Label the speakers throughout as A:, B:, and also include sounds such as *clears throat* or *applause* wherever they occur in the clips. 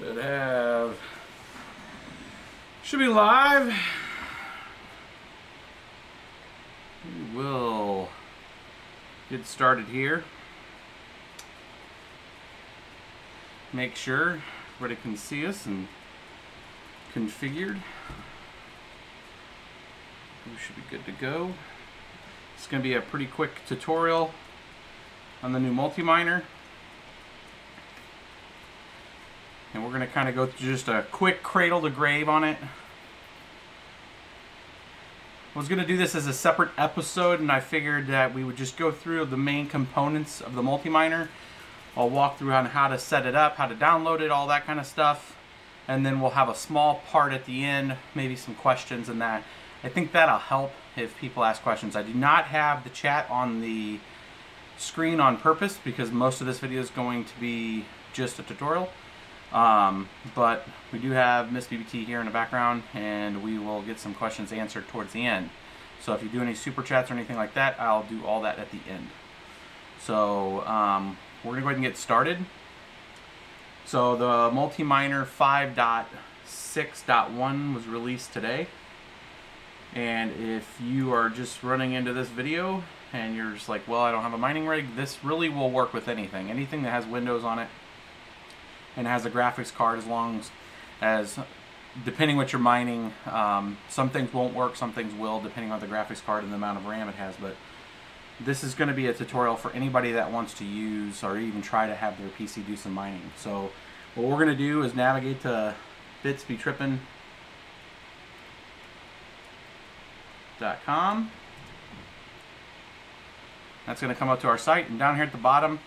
A: Should have. Should be live. We will get started here. Make sure everybody can see us and configured. We should be good to go. It's going to be a pretty quick tutorial on the new multi-miner. And we're going to kind of go through just a quick cradle to grave on it. I was going to do this as a separate episode and I figured that we would just go through the main components of the multi-miner. I'll walk through on how to set it up, how to download it, all that kind of stuff. And then we'll have a small part at the end, maybe some questions and that. I think that'll help if people ask questions. I do not have the chat on the screen on purpose because most of this video is going to be just a tutorial. Um, but we do have Miss BBT here in the background and we will get some questions answered towards the end. So if you do any super chats or anything like that, I'll do all that at the end. So um, we're going to go ahead and get started. So the multi-miner 5.6.1 was released today. And if you are just running into this video and you're just like, well, I don't have a mining rig, this really will work with anything. Anything that has Windows on it and has a graphics card as long as, depending what you're mining, um, some things won't work, some things will, depending on the graphics card and the amount of RAM it has. But this is going to be a tutorial for anybody that wants to use or even try to have their PC do some mining. So what we're going to do is navigate to bitsbetrippin.com com. That's going to come up to our site. And down here at the bottom,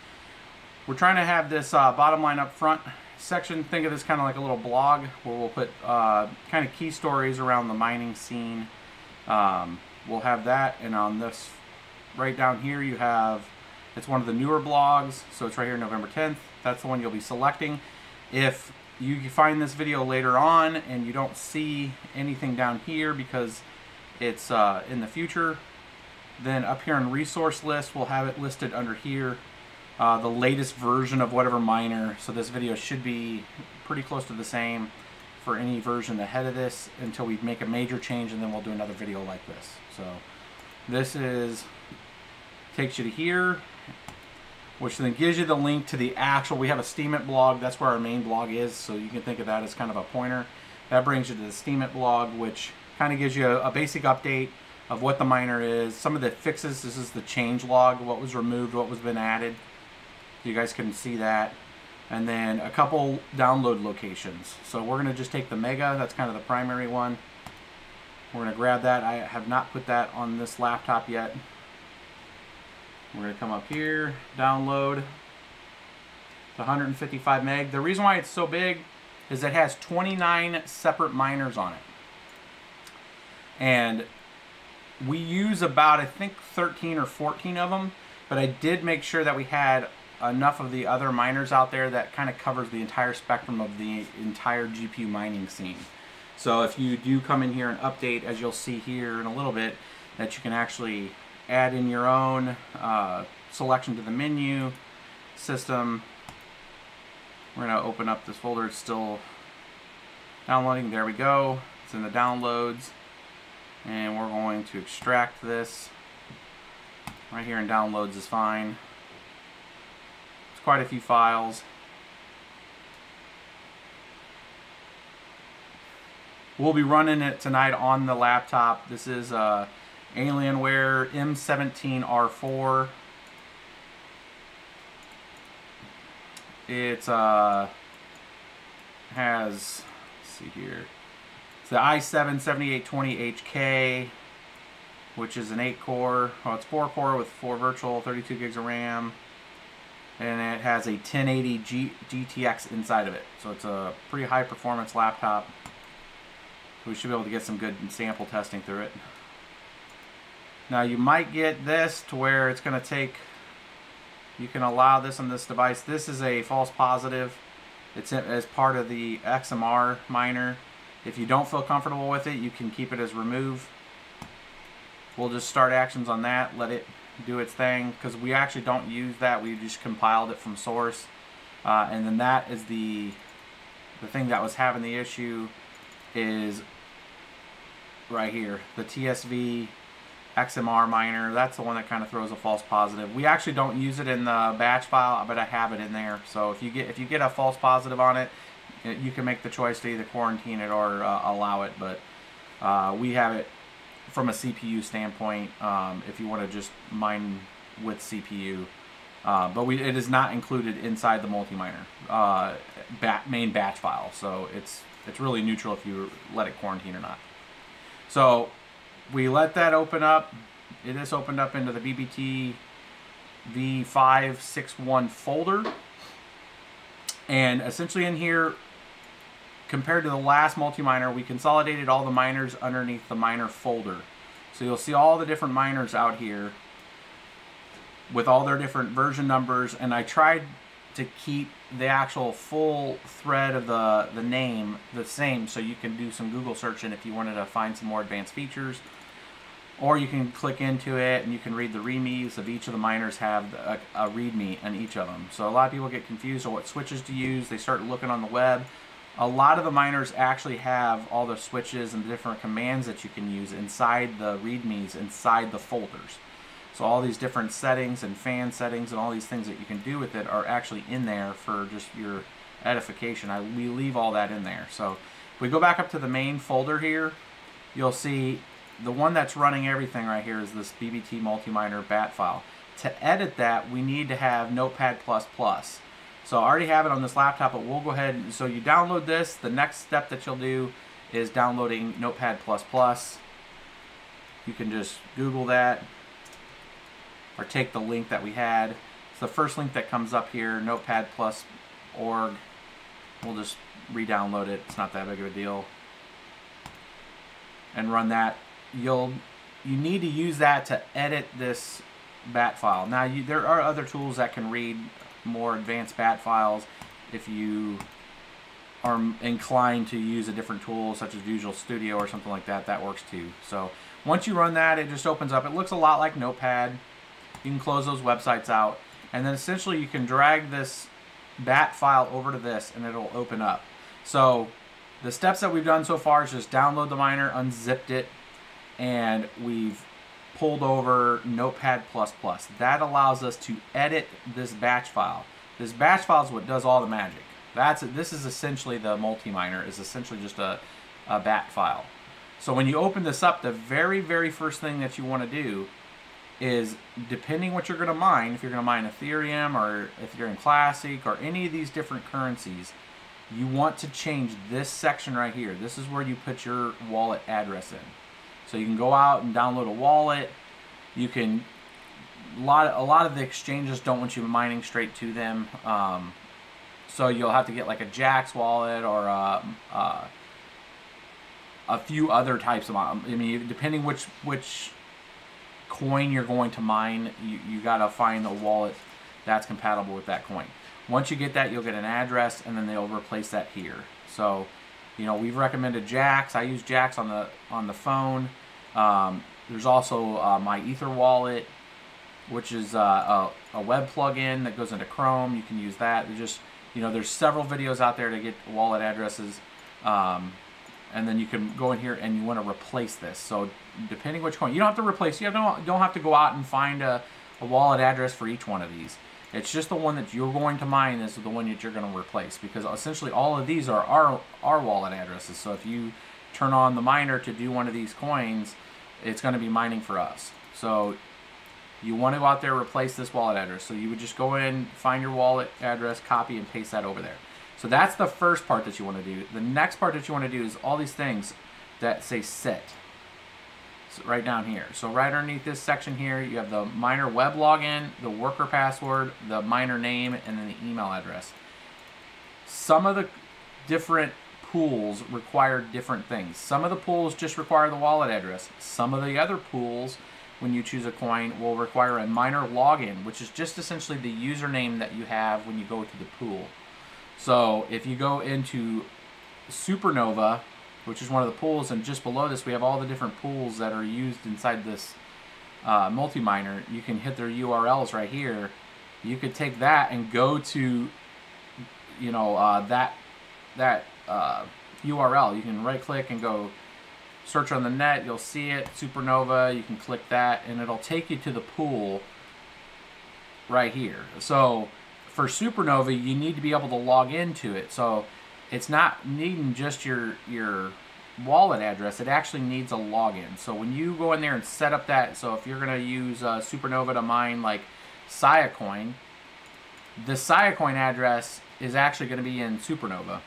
A: we're trying to have this uh, bottom line up front section. Think of this kind of like a little blog where we'll put uh, kind of key stories around the mining scene. Um, we'll have that. And on this, right down here, you have, it's one of the newer blogs. So it's right here, November 10th. That's the one you'll be selecting. If you find this video later on and you don't see anything down here because it's uh, in the future. Then up here in resource list, we'll have it listed under here. Uh, the latest version of whatever miner. So this video should be pretty close to the same for any version ahead of this until we make a major change and then we'll do another video like this. So this is takes you to here, which then gives you the link to the actual, we have a Steemit blog, that's where our main blog is, so you can think of that as kind of a pointer. That brings you to the Steemit blog, which kind of gives you a, a, basic update of what the miner is, some of the fixes. This is the change log, what was removed, what was been added. You guys can see that. And then a couple download locations. So we're going to just take the Mega, that's kind of the primary one. We're going to grab that. I have not put that on this laptop yet. We're going to come up here, download the 155 meg. The reason why it's so big is it has 29 separate miners on it and we use about I think 13 or 14 of them but I did make sure that we had enough of the other miners out there that kind of covers the entire spectrum of the entire GPU mining scene. So if you do come in here and update as you'll see here in a little bit that you can actually add in your own uh, selection to the menu system. We're going to open up this folder. It's still downloading. There we go. It's in the downloads. And we're going to extract this. Right here in downloads is fine quite a few files. We'll be running it tonight on the laptop. This is uh, Alienware M17R4 it uh, has see here. It's the i7-7820HK, which is an 8-core, well it's 4-core with 4 virtual, 32 gigs of RAM, and it has a 1080 G GTX inside of it. So it's a pretty high performance laptop. We should be able to get some good sample testing through it. Now you might get this to where it's going to take, you can allow this on this device. This is a false positive. It's as part of the XMR miner. If you don't feel comfortable with it, you can keep it as remove. We'll just start actions on that, let it do its thing, because we actually don't use that. We just compiled it from source. Uh, and then that is the the thing that was having the issue is right here, the TSV XMR miner. That's the one that kind of throws a false positive. We actually don't use it in the batch file, but I have it in there. So if you get if you get a false positive on it, you can make the choice to either quarantine it or uh, allow it. But uh, we have it from a CPU standpoint. Um, if you want to just mine with CPU, uh, but we it is not included inside the multi-miner uh, bat, main batch file. So it's it's really neutral if you let it quarantine or not. So we let that open up. It is opened up into the BBT V561 folder. And essentially in here, compared to the last multi-miner, we consolidated all the miners underneath the miner folder. So you'll see all the different miners out here with all their different version numbers. And I tried to keep the actual full thread of the, the name the same so you can do some Google searching if you wanted to find some more advanced features. Or you can click into it and you can read the readmes of each of the miners have a, a readme on each of them. So a lot of people get confused on what switches to use. They start looking on the web. A lot of the miners actually have all the switches and the different commands that you can use inside the readmes, inside the folders. So all these different settings and fan settings and all these things that you can do with it are actually in there for just your edification. I, we leave all that in there. So if we go back up to the main folder here, you'll see the one that's running everything right here is this BBT multi-miner bat file. To edit that, we need to have Notepad++. So I already have it on this laptop, but we'll go ahead and, so you download this. The next step that you'll do is downloading Notepad++. You can just Google that or take the link that we had. It's the first link that comes up here, notepad.plus.org. We'll just re-download it. It's not that big of a deal. And run that. You'll you need to use that to edit this bat file. Now you, there are other tools that can read more advanced bat files if you are inclined to use a different tool such as Visual Studio or something like that, that works too. So once you run that, it just opens up. It looks a lot like Notepad. You can close those websites out. And then essentially you can drag this bat file over to this and it'll open up. So the steps that we've done so far is just download the miner, unzipped it, and we've pulled over Notepad++. That allows us to edit this batch file. This batch file is what does all the magic. That's it. This is essentially the multi-miner, is essentially just a, a bat file. So when you open this up, the very, very first thing that you want to do is depending what you're going to mine, if you're going to mine Ethereum or if you're in Classic or any of these different currencies, you want to change this section right here. This is where you put your wallet address in. So you can go out and download a wallet. You can a lot a lot of the exchanges don't want you mining straight to them. Um, so you'll have to get like a Jaxx wallet or a, a, a few other types of. I mean, depending which which coin you're going to mine, you, you got to find a wallet that's compatible with that coin. Once you get that, you'll get an address, and then they'll replace that here. So, you know, we've recommended Jaxx. I use Jaxx on the on the phone. Um, there's also uh, MyEtherWallet, which is uh, a, a, web plugin that goes into Chrome. You can use that. There's just you know, there's several videos out there to get wallet addresses. Um, and then you can go in here and you want to replace this. So depending which coin, you don't have to replace. You don't don't have to go out and find a, a wallet address for each one of these. It's just the one that you're going to mine is the one that you're going to replace because essentially all of these are our our wallet addresses. So if you turn on the miner to do one of these coins, it's going to be mining for us. So you want to go out there replace this wallet address. So you would just go in, find your wallet address, copy and paste that over there. So that's the first part that you want to do. The next part that you want to do is all these things that say set. Right down here. So right underneath this section here, you have the miner web login, the worker password, the miner name, and then the email address. Some of the different pools require different things. Some of the pools just require the wallet address. Some of the other pools, when you choose a coin, will require a miner login, which is just essentially the username that you have when you go to the pool. So if you go into Supernova, which is one of the pools, and just below this we have all the different pools that are used inside this uh, multi-miner, you can hit their URLs right here. You could take that and go to, you know, uh, that that uh, URL. You can right click and go search on the net. You'll see it, Supernova. You can click that, and it'll take you to the pool right here. So for Supernova, you need to be able to log into it. So it's not needing just your your wallet address. It actually needs a login. So when you go in there and set up that, so if you're going to use uh, Supernova to mine like Siacoin, the Siacoin address is actually going to be in Supernova.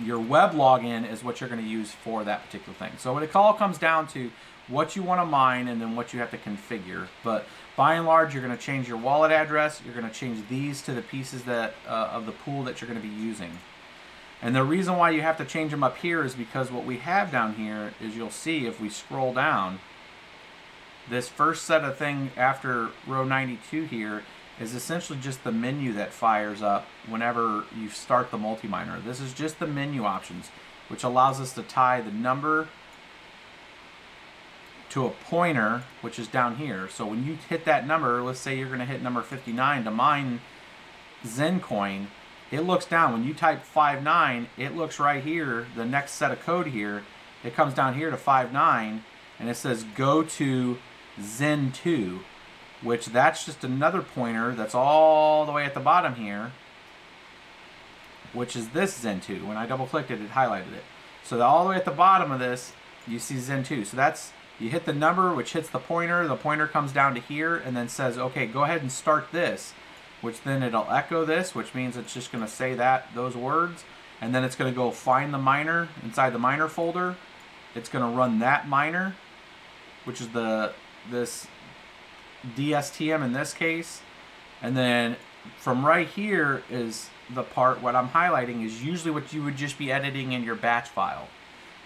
A: Your web login is what you're going to use for that particular thing. So it all comes down to what you want to mine and then what you have to configure. But by and large, you're going to change your wallet address. You're going to change these to the pieces that uh, of the pool that you're going to be using. And the reason why you have to change them up here is because what we have down here is you'll see if we scroll down, this first set of thing after row 92 here is essentially just the menu that fires up whenever you start the multi-miner. This is just the menu options, which allows us to tie the number to a pointer, which is down here. So when you hit that number, let's say you're going to hit number 59 to mine Zencoin, it looks down. When you type 59, it looks right here, the next set of code here, it comes down here to 59, and it says go to Zen 2, which that's just another pointer that's all the way at the bottom here, which is this Zen 2. When I double clicked it, it highlighted it. So all the way at the bottom of this, you see Zen 2. So that's you hit the number, which hits the pointer. The pointer comes down to here and then says, okay, go ahead and start this, which then it'll echo this, which means it's just going to say that, those words. And then it's going to go find the miner inside the miner folder. It's going to run that miner, which is the this DSTM in this case. And then from right here is the part, what I'm highlighting is usually what you would just be editing in your batch file.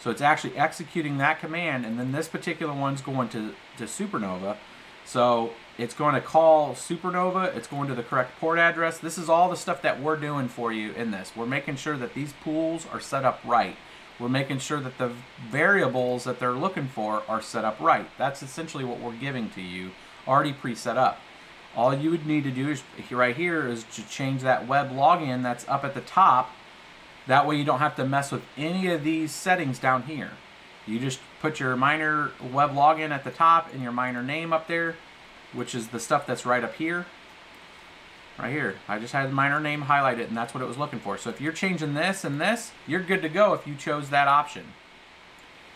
A: So it's actually executing that command, and then this particular one's going to, to Supernova. So it's going to call Supernova, it's going to the correct port address. This is all the stuff that we're doing for you in this. We're making sure that these pools are set up right. We're making sure that the variables that they're looking for are set up right. That's essentially what we're giving to you, already pre-set up. All you would need to do is right here is to change that web login that's up at the top that way you don't have to mess with any of these settings down here. You just put your miner web login at the top and your miner name up there, which is the stuff that's right up here. Right here. I just had the miner name highlighted and that's what it was looking for. So if you're changing this and this, you're good to go if you chose that option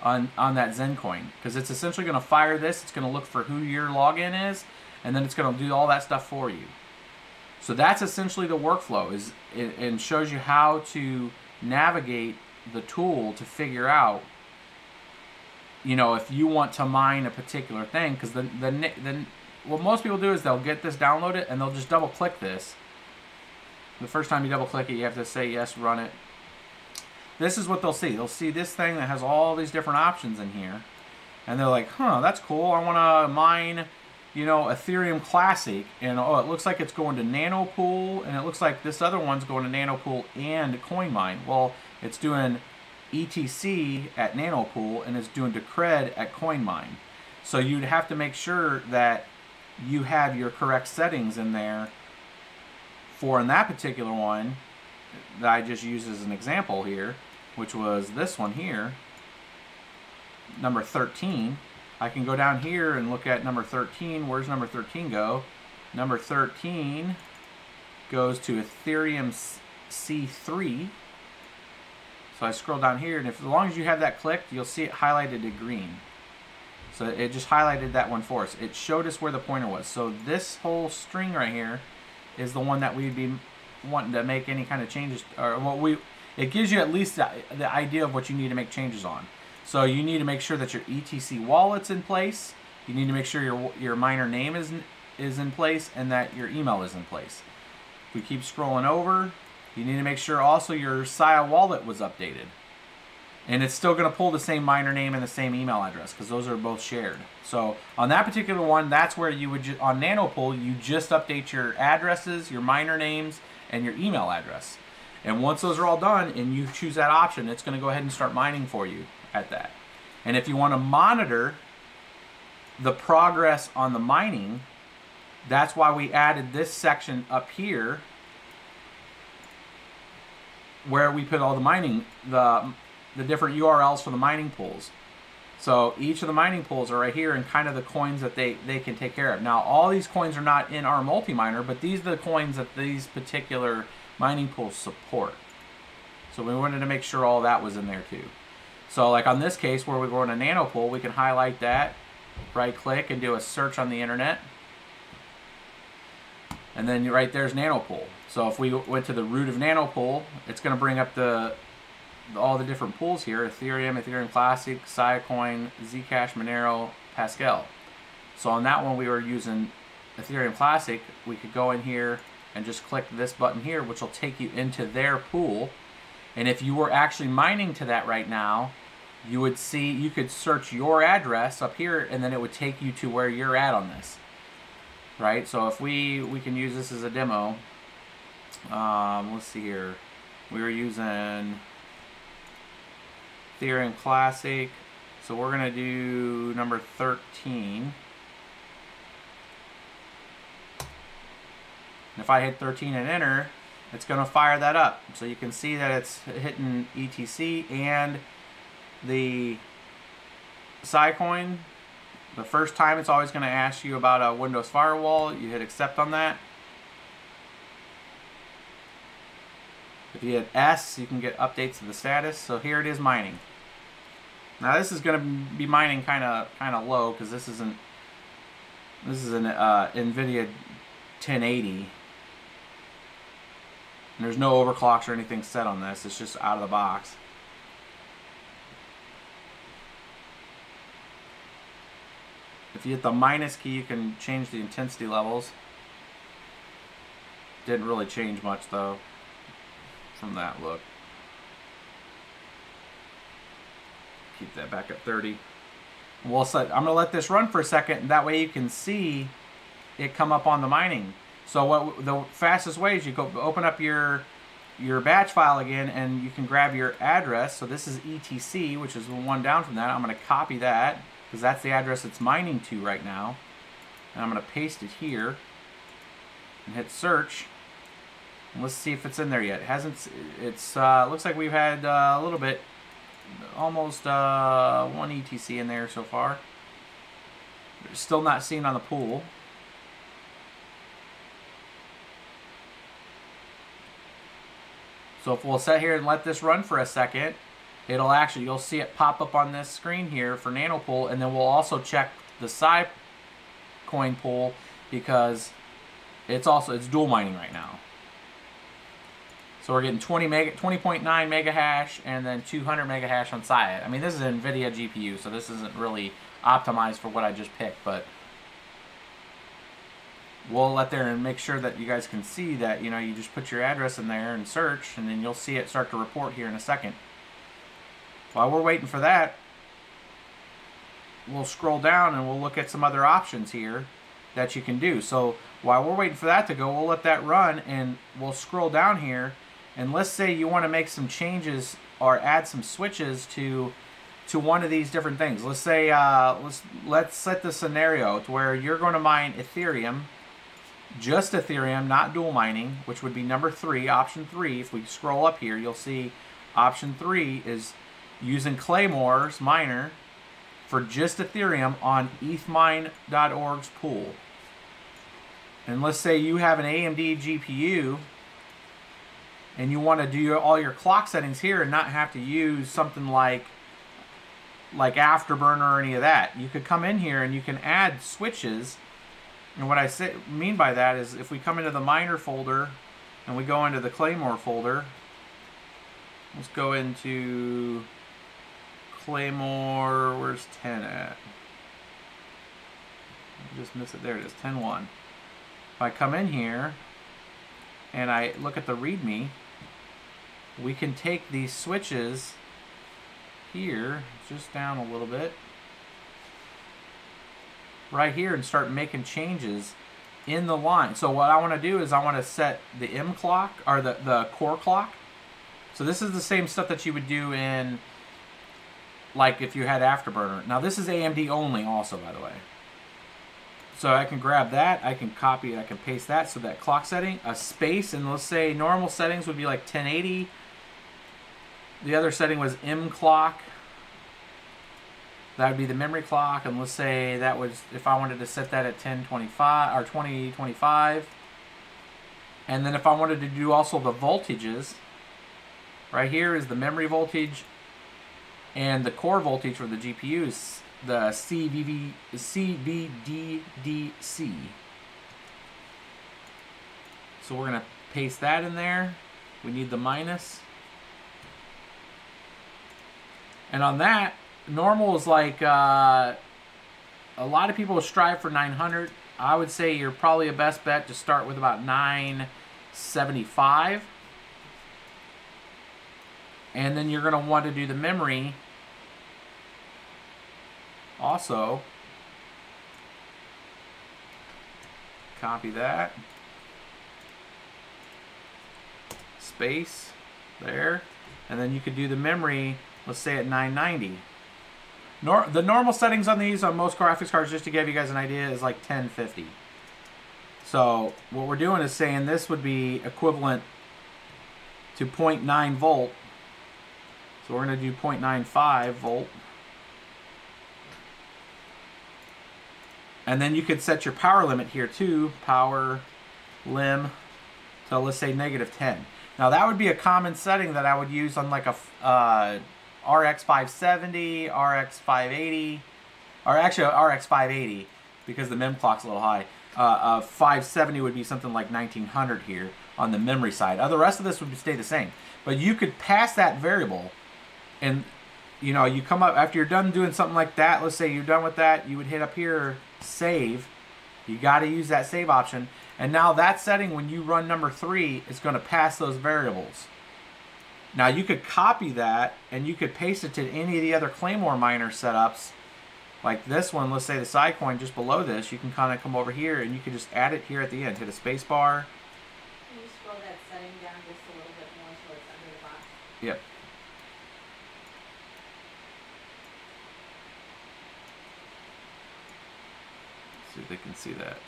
A: on, on that Zencoin. Because it's essentially going to fire this. It's going to look for who your login is and then it's going to do all that stuff for you. So that's essentially the workflow is and shows you how to navigate the tool to figure out you know if you want to mine a particular thing because the, the the what most people do is they'll get this downloaded and they'll just double click this the first time you double click it you have to say yes run it this is what they'll see they'll see this thing that has all these different options in here and they're like huh that's cool I want to mine you know, Ethereum Classic, and oh, it looks like it's going to Nanopool, and it looks like this other one's going to Nanopool and CoinMine. Well, it's doing ETC at Nanopool, and it's doing Decred at CoinMine. So you'd have to make sure that you have your correct settings in there for in that particular one that I just used as an example here, which was this one here, number 13 I can go down here and look at number 13. Where's number 13 go? Number 13 goes to Ethereum C3. So I scroll down here, and if as long as you have that clicked, you'll see it highlighted to green. So it just highlighted that one for us. It showed us where the pointer was. So this whole string right here is the one that we'd be wanting to make any kind of changes, or what we, it gives you at least the, idea of what you need to make changes on. So you need to make sure that your ETC wallet's in place. You need to make sure your your miner name is is in place and that your email is in place. If we keep scrolling over, you need to make sure also your Sia wallet was updated. And it's still going to pull the same miner name and the same email address because those are both shared. So on that particular one, that's where you would, on Nanopool, you just update your addresses, your miner names, and your email address. And once those are all done and you choose that option, it's going to go ahead and start mining for you at that. And if you want to monitor the progress on the mining, that's why we added this section up here where we put all the mining, the the different URLs for the mining pools. So each of the mining pools are right here and kind of the coins that they, they can take care of. Now all these coins are not in our multi-miner, but these are the coins that these particular mining pools support. So we wanted to make sure all that was in there too. So like on this case where we're going to Nanopool, we can highlight that, right click and do a search on the internet. And then right there's Nanopool. So if we went to the root of Nanopool, it's going to bring up the all the different pools here, Ethereum, Ethereum Classic, Siacoin, Zcash, Monero, Pascal. So on that one we were using Ethereum Classic, we could go in here and just click this button here, which will take you into their pool. And if you were actually mining to that right now, you would see, you could search your address up here and then it would take you to where you're at on this. Right, so if we, we can use this as a demo. Um, let's see here. We were using Ethereum Classic. So we're going to do number 13. And if I hit 13 and enter, it's going to fire that up. So you can see that it's hitting ETC and the Siacoin. The first time it's always going to ask you about a Windows firewall. You hit accept on that. If you hit S, you can get updates of the status. So here it is mining. Now this is going to be mining kind of kind of low because this isn't this is an uh, NVIDIA 1080. And there's no overclocks or anything set on this. It's just out of the box. If you hit the minus key, you can change the intensity levels. Didn't really change much though from that look. Keep that back at 30. We'll set, I'm going to let this run for a second, and that way you can see it come up on the mining. So what the fastest way is you go open up your your batch file again, and you can grab your address. So this is etc, which is the one down from that. I'm going to copy that because that's the address it's mining to right now. And I'm going to paste it here and hit search. And let's see if it's in there yet. It hasn't. It's uh, looks like we've had uh, a little bit almost uh, one ETC in there so far. Still not seen on the pool. So if we'll sit here and let this run for a second, it'll actually, you'll see it pop up on this screen here for Nanopool, and then we'll also check the Psy coin pool because it's also, it's dual mining right now. So we're getting 20 mega, 20.9 mega hash and then 200 mega hash on Sia. I mean, this is an NVIDIA GPU, so this isn't really optimized for what I just picked, but we'll let there and make sure that you guys can see that, you know, you just put your address in there and search, and then you'll see it start to report here in a second. While we're waiting for that, we'll scroll down and we'll look at some other options here that you can do. So while we're waiting for that to go, we'll let that run and we'll scroll down here and let's say you want to make some changes or add some switches to to one of these different things. Let's say uh, let's let's set the scenario to where you're going to mine Ethereum, just Ethereum, not dual mining, which would be number three, option three. If we scroll up here, you'll see option three is using Claymore's miner for just Ethereum on ethmine.org's pool. And let's say you have an AMD GPU and you want to do all your clock settings here and not have to use something like like Afterburner or any of that. You could come in here and you can add switches. And what I say, mean by that is if we come into the miner folder and we go into the Claymore folder, let's go into Claymore, where's 10 at? Just miss it, there it is, 10.1. If I come in here and I look at the README, we can take these switches here, just down a little bit, right here and start making changes in the line. So what I want to do is I want to set the M clock, or the, the core clock. So this is the same stuff that you would do in, like if you had Afterburner. Now this is AMD only also, by the way. So I can grab that, I can copy I can paste that. So that clock setting, a space, and let's say normal settings would be like 1080 the other setting was M clock. That would be the memory clock, and let's say that was if I wanted to set that at 1025 or 2025. And then if I wanted to do also the voltages, right here is the memory voltage and the core voltage for the GPU is the CVV, CVDDC. So we're going to paste that in there. We need the minus. And on that, normal is like uh, a lot of people strive for 900. I would say you're probably a best bet to start with about 975. And then you're going to want to do the memory also. Copy that. Space there. And then you could do the memory, let's say at 990. Nor the normal settings on these on most graphics cards, just to give you guys an idea, is like 1050. So what we're doing is saying this would be equivalent to 0.9 volt. So we're going to do 0.95 volt. And then you could set your power limit here too, power lim, so let's say negative 10. Now that would be a common setting that I would use on like a uh, RX 570, RX 580, or actually RX 580 because the mem clock's a little high. Uh, uh, 570 would be something like 1900 here on the memory side. Uh, the rest of this would stay the same. But you could pass that variable and you know, you come up after you're done doing something like that. Let's say you're done with that, you would hit up here, save. You got to use that save option. And now that setting, when you run number three, is going to pass those variables. Now you could copy that and you could paste it to any of the other Claymore miner setups. Like this one, let's say the Siacoin just below this, you can kind of come over here and you can just add it here at the end. Hit a space bar.
B: Can you scroll that setting down just a little bit more so it's under the box?
A: Yep. See if they can see that.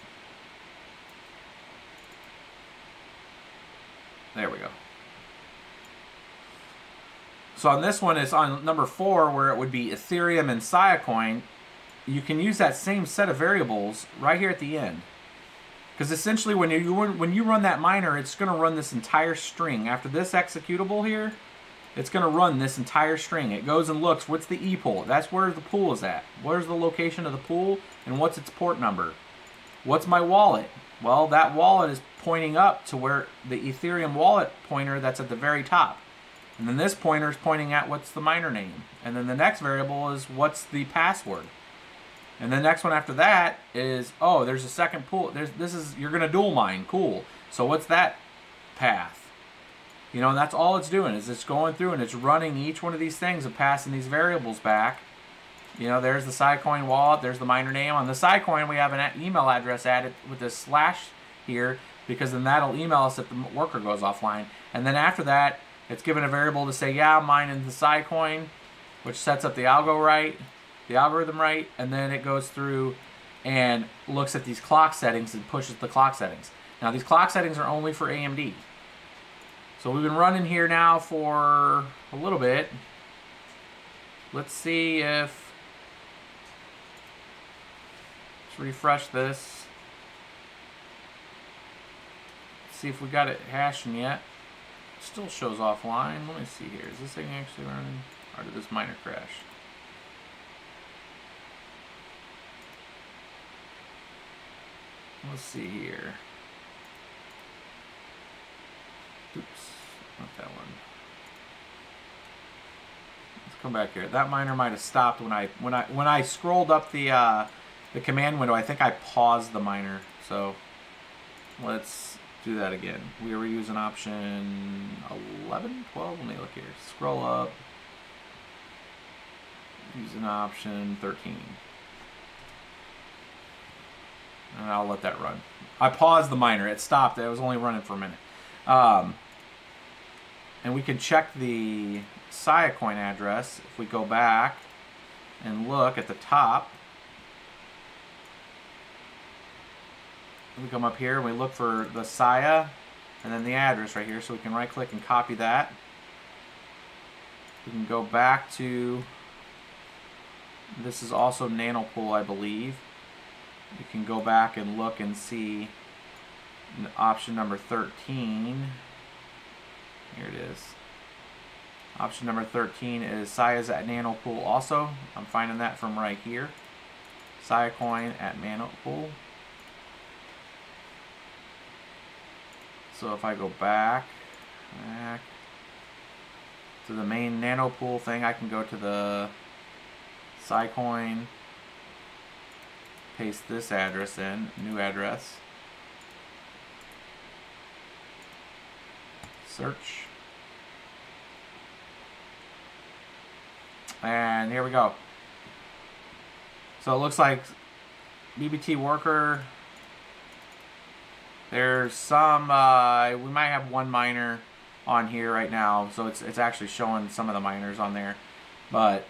A: There we go. So on this one, it's on number four, where it would be Ethereum and Siacoin. You can use that same set of variables right here at the end. Because essentially, when you when you run that miner, it's going to run this entire string. After this executable here, it's going to run this entire string. It goes and looks, what's the e-pool? That's where the pool is at. Where's the location of the pool, and what's its port number? What's my wallet? Well, that wallet is pointing up to where the Ethereum wallet pointer that's at the very top. And then this pointer is pointing at what's the miner name. And then the next variable is what's the password. And the next one after that is, oh, there's a second pool. There's this is you're gonna dual mine. Cool. So what's that path? You know, and that's all it's doing is it's going through and it's running each one of these things and passing these variables back. You know, there's the Siacoin wallet, there's the miner name. On the Siacoin, we have an email address added with this slash here because then that'll email us if the worker goes offline. And then after that, it's given a variable to say, yeah, I'm mining the Siacoin, which sets up the algo right, the algorithm right, and then it goes through and looks at these clock settings and pushes the clock settings. Now, these clock settings are only for AMD. So we've been running here now for a little bit. Let's see if, let's refresh this. See if we got it hashing yet. Still shows offline. Let me see here. Is this thing actually running? Or did this miner crash? Let's see here. Oops, not that one. Let's come back here. That miner might have stopped when I when I when I scrolled up the uh, the command window. I think I paused the miner. So let's do that again. We were using option 11, 12. Let me look here. Scroll up. Using option 13. And I'll let that run. I paused the miner. It stopped. It was only running for a minute. Um, and we can check the Siacoin address if we go back and look at the top. We come up here and we look for the Sia and then the address right here so we can right click and copy that. We can go back to, this is also Nanopool, I believe. You can go back and look and see option number 13. Here it is. Option number 13 is Sias at Nanopool also. I'm finding that from right here. Siacoin at Nanopool. So if I go back, back to the main Nanopool thing, I can go to the Siacoin, paste this address in, new address. Search. And here we go. So it looks like BBT worker. There's some, uh, we might have one miner on here right now. So it's, it's actually showing some of the miners on there. But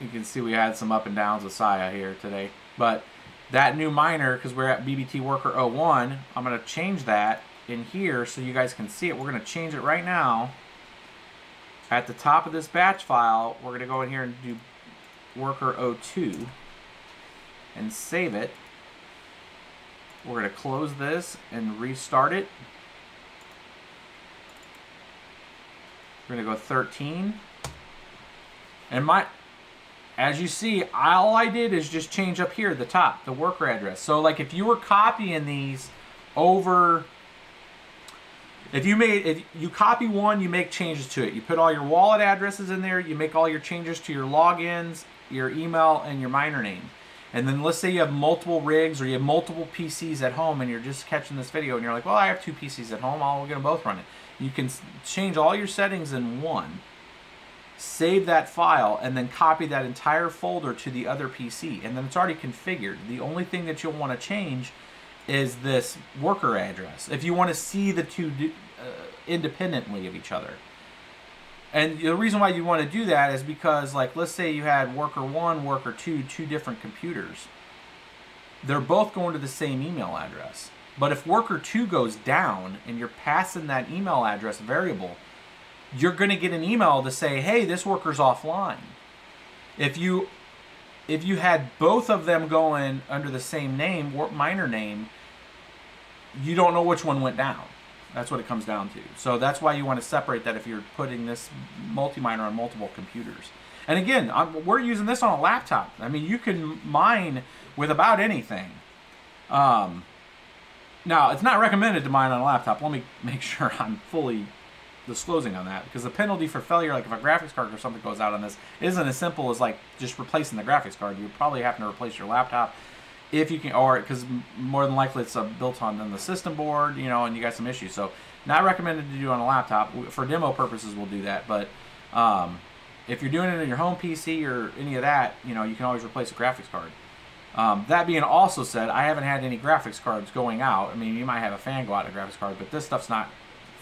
A: you can see we had some up and downs with Sia here today. But that new miner, because we're at BBT worker 01, I'm going to change that in here so you guys can see it. We're going to change it right now. At the top of this batch file, we're going to go in here and do worker 02 and save it. We're going to close this and restart it. We're going to go 13. And my, as you see, all I did is just change up here at the top, the worker address. So like if you were copying these over if you made, if you copy one, you make changes to it. You put all your wallet addresses in there. You make all your changes to your logins, your email, and your miner name. And then let's say you have multiple rigs or you have multiple PCs at home and you're just catching this video and you're like, well, I have two PCs at home. I'm to both run it. You can change all your settings in one, save that file, and then copy that entire folder to the other PC. And then it's already configured. The only thing that you'll want to change is this worker address. If you want to see the two uh, independently of each other. And the reason why you want to do that is because, like, let's say you had worker one, worker two, two different computers. They're both going to the same email address. But if worker two goes down and you're passing that email address variable, you're going to get an email to say, hey, this worker's offline. If you if you had both of them going under the same name, minor name, you don't know which one went down. That's what it comes down to. So that's why you want to separate that if you're putting this multi-miner on multiple computers. And again, I'm, we're using this on a laptop. I mean, you can mine with about anything. Um, now, it's not recommended to mine on a laptop. Let me make *laughs* sure I'm fully disclosing on that because the penalty for failure, like if a graphics card or something goes out on this, isn't as simple as like just replacing the graphics card. You probably have to replace your laptop if you can, or because more than likely it's built on then the system board, you know, and you got some issues. So not recommended to do on a laptop. For demo purposes, we'll do that. But um, if you're doing it in your home PC or any of that, you know, you can always replace a graphics card. Um, that being also said, I haven't had any graphics cards going out. I mean, you might have a fan go out a graphics card, but this stuff's not,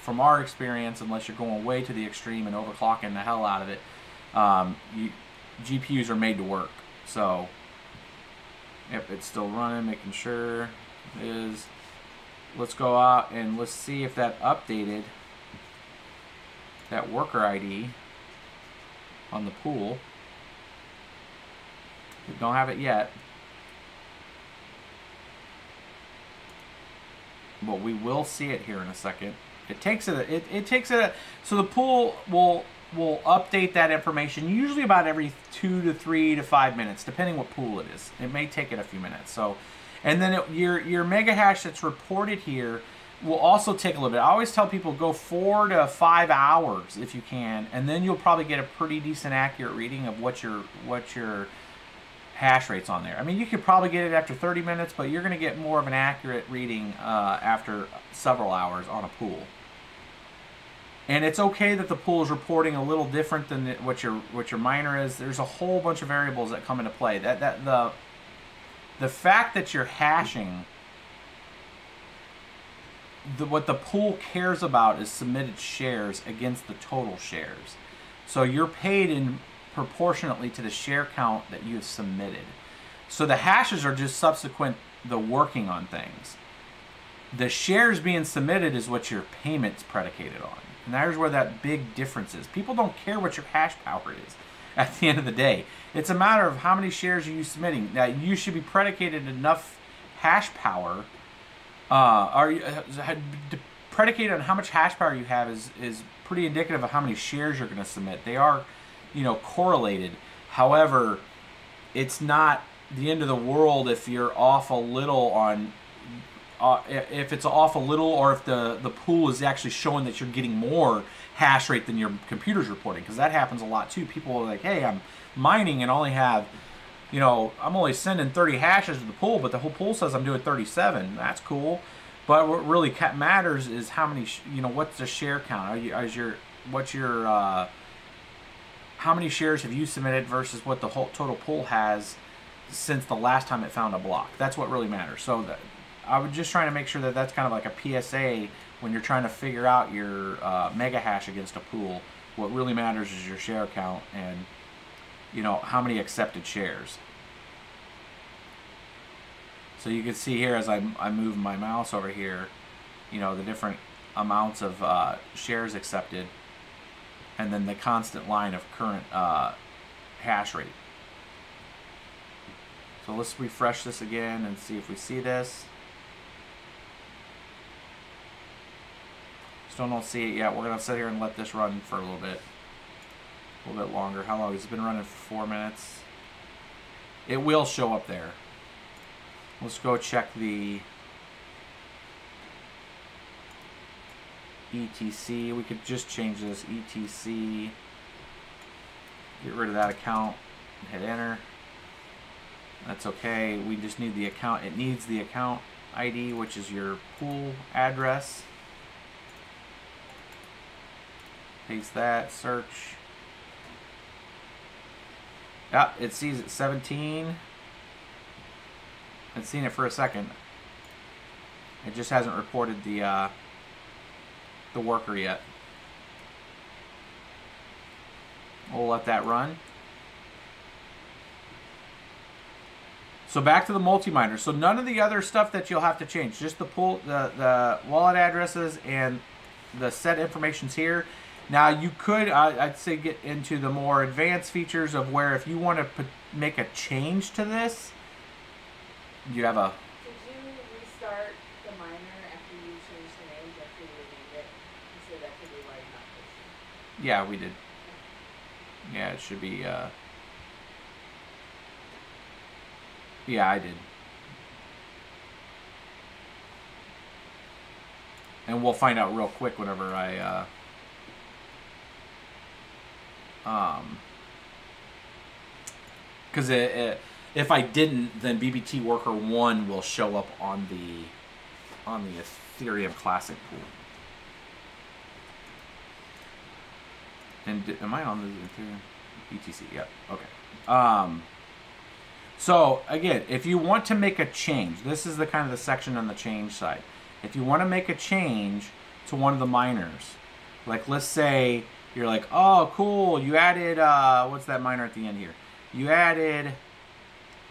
A: from our experience, unless you're going way to the extreme and overclocking the hell out of it, um, you, GPUs are made to work. So Yep, it's still running, making sure it is. Let's go out and let's see if that updated that worker ID on the pool. We don't have it yet. But we will see it here in a second. It takes it, it, it takes it, so the pool will will update that information usually about every two to three to five minutes, depending what pool it is. It may take it a few minutes. So, and then it, your your mega hash that's reported here will also take a little bit. I always tell people go four to five hours if you can, and then you'll probably get a pretty decent accurate reading of what your what your hash rates on there. I mean, you could probably get it after 30 minutes, but you're going to get more of an accurate reading uh, after several hours on a pool. And it's okay that the pool is reporting a little different than what your what your miner is. There's a whole bunch of variables that come into play. That that the the fact that you're hashing the, what the pool cares about is submitted shares against the total shares. So you're paid in proportionately to the share count that you've submitted. So the hashes are just subsequent the working on things the shares being submitted is what your payment's predicated on. And there's where that big difference is. People don't care what your hash power is at the end of the day. It's a matter of how many shares are you submitting. Now, you should be predicated enough hash power. Uh, are you, uh, predicated on how much hash power you have is, is pretty indicative of how many shares you're going to submit. They are, you know, correlated. However, it's not the end of the world if you're off a little on uh, if it's off a little or if the, the pool is actually showing that you're getting more hash rate than your computer's reporting because that happens a lot too. People are like, hey, I'm mining and only have, you know, I'm only sending 30 hashes to the pool, but the whole pool says I'm doing 37. That's cool. But what really matters is how many, you know, what's the share count? Are you, is your, what's your, uh, how many shares have you submitted versus what the whole total pool has since the last time it found a block? That's what really matters. So that, I was just trying to make sure that that's kind of like a PSA when you're trying to figure out your uh, mega hash against a pool. What really matters is your share count and you know how many accepted shares. So you can see here as I, I move my mouse over here, you know the different amounts of uh, shares accepted and then the constant line of current uh, hash rate. So let's refresh this again and see if we see this. Still don't see it yet. We're going to sit here and let this run for a little bit. A little bit longer. How long? Has It's been running for four minutes. It will show up there. Let's go check the ETC. We could just change this ETC. Get rid of that account. And hit enter. That's okay. We just need the account. It needs the account ID, which is your pool address. Paste that, search. Yeah, it sees it 17. It's seen it for a second. It just hasn't reported the uh, the worker yet. We'll let that run. So back to the multi-miner. So none of the other stuff that you'll have to change. Just the pool, the, the wallet addresses and the set informations here. Now you could, I'd say, get into the more advanced features of where if you want to put, make a change to this, you have a.
B: Did you restart the miner after you changed the name after you renamed it? So that could be why you're not.
A: Yeah, we did. Yeah, it should be. Uh, yeah, I did. And we'll find out real quick whenever I. Uh, um, because if I didn't, then BBT Worker One will show up on the on the Ethereum Classic pool. And am I on the Ethereum BTC? Yep. Okay. Um. So again, if you want to make a change, this is the kind of the section on the change side. If you want to make a change to one of the miners, like let's say you're like, oh, cool, you added, uh, what's that miner at the end here? You added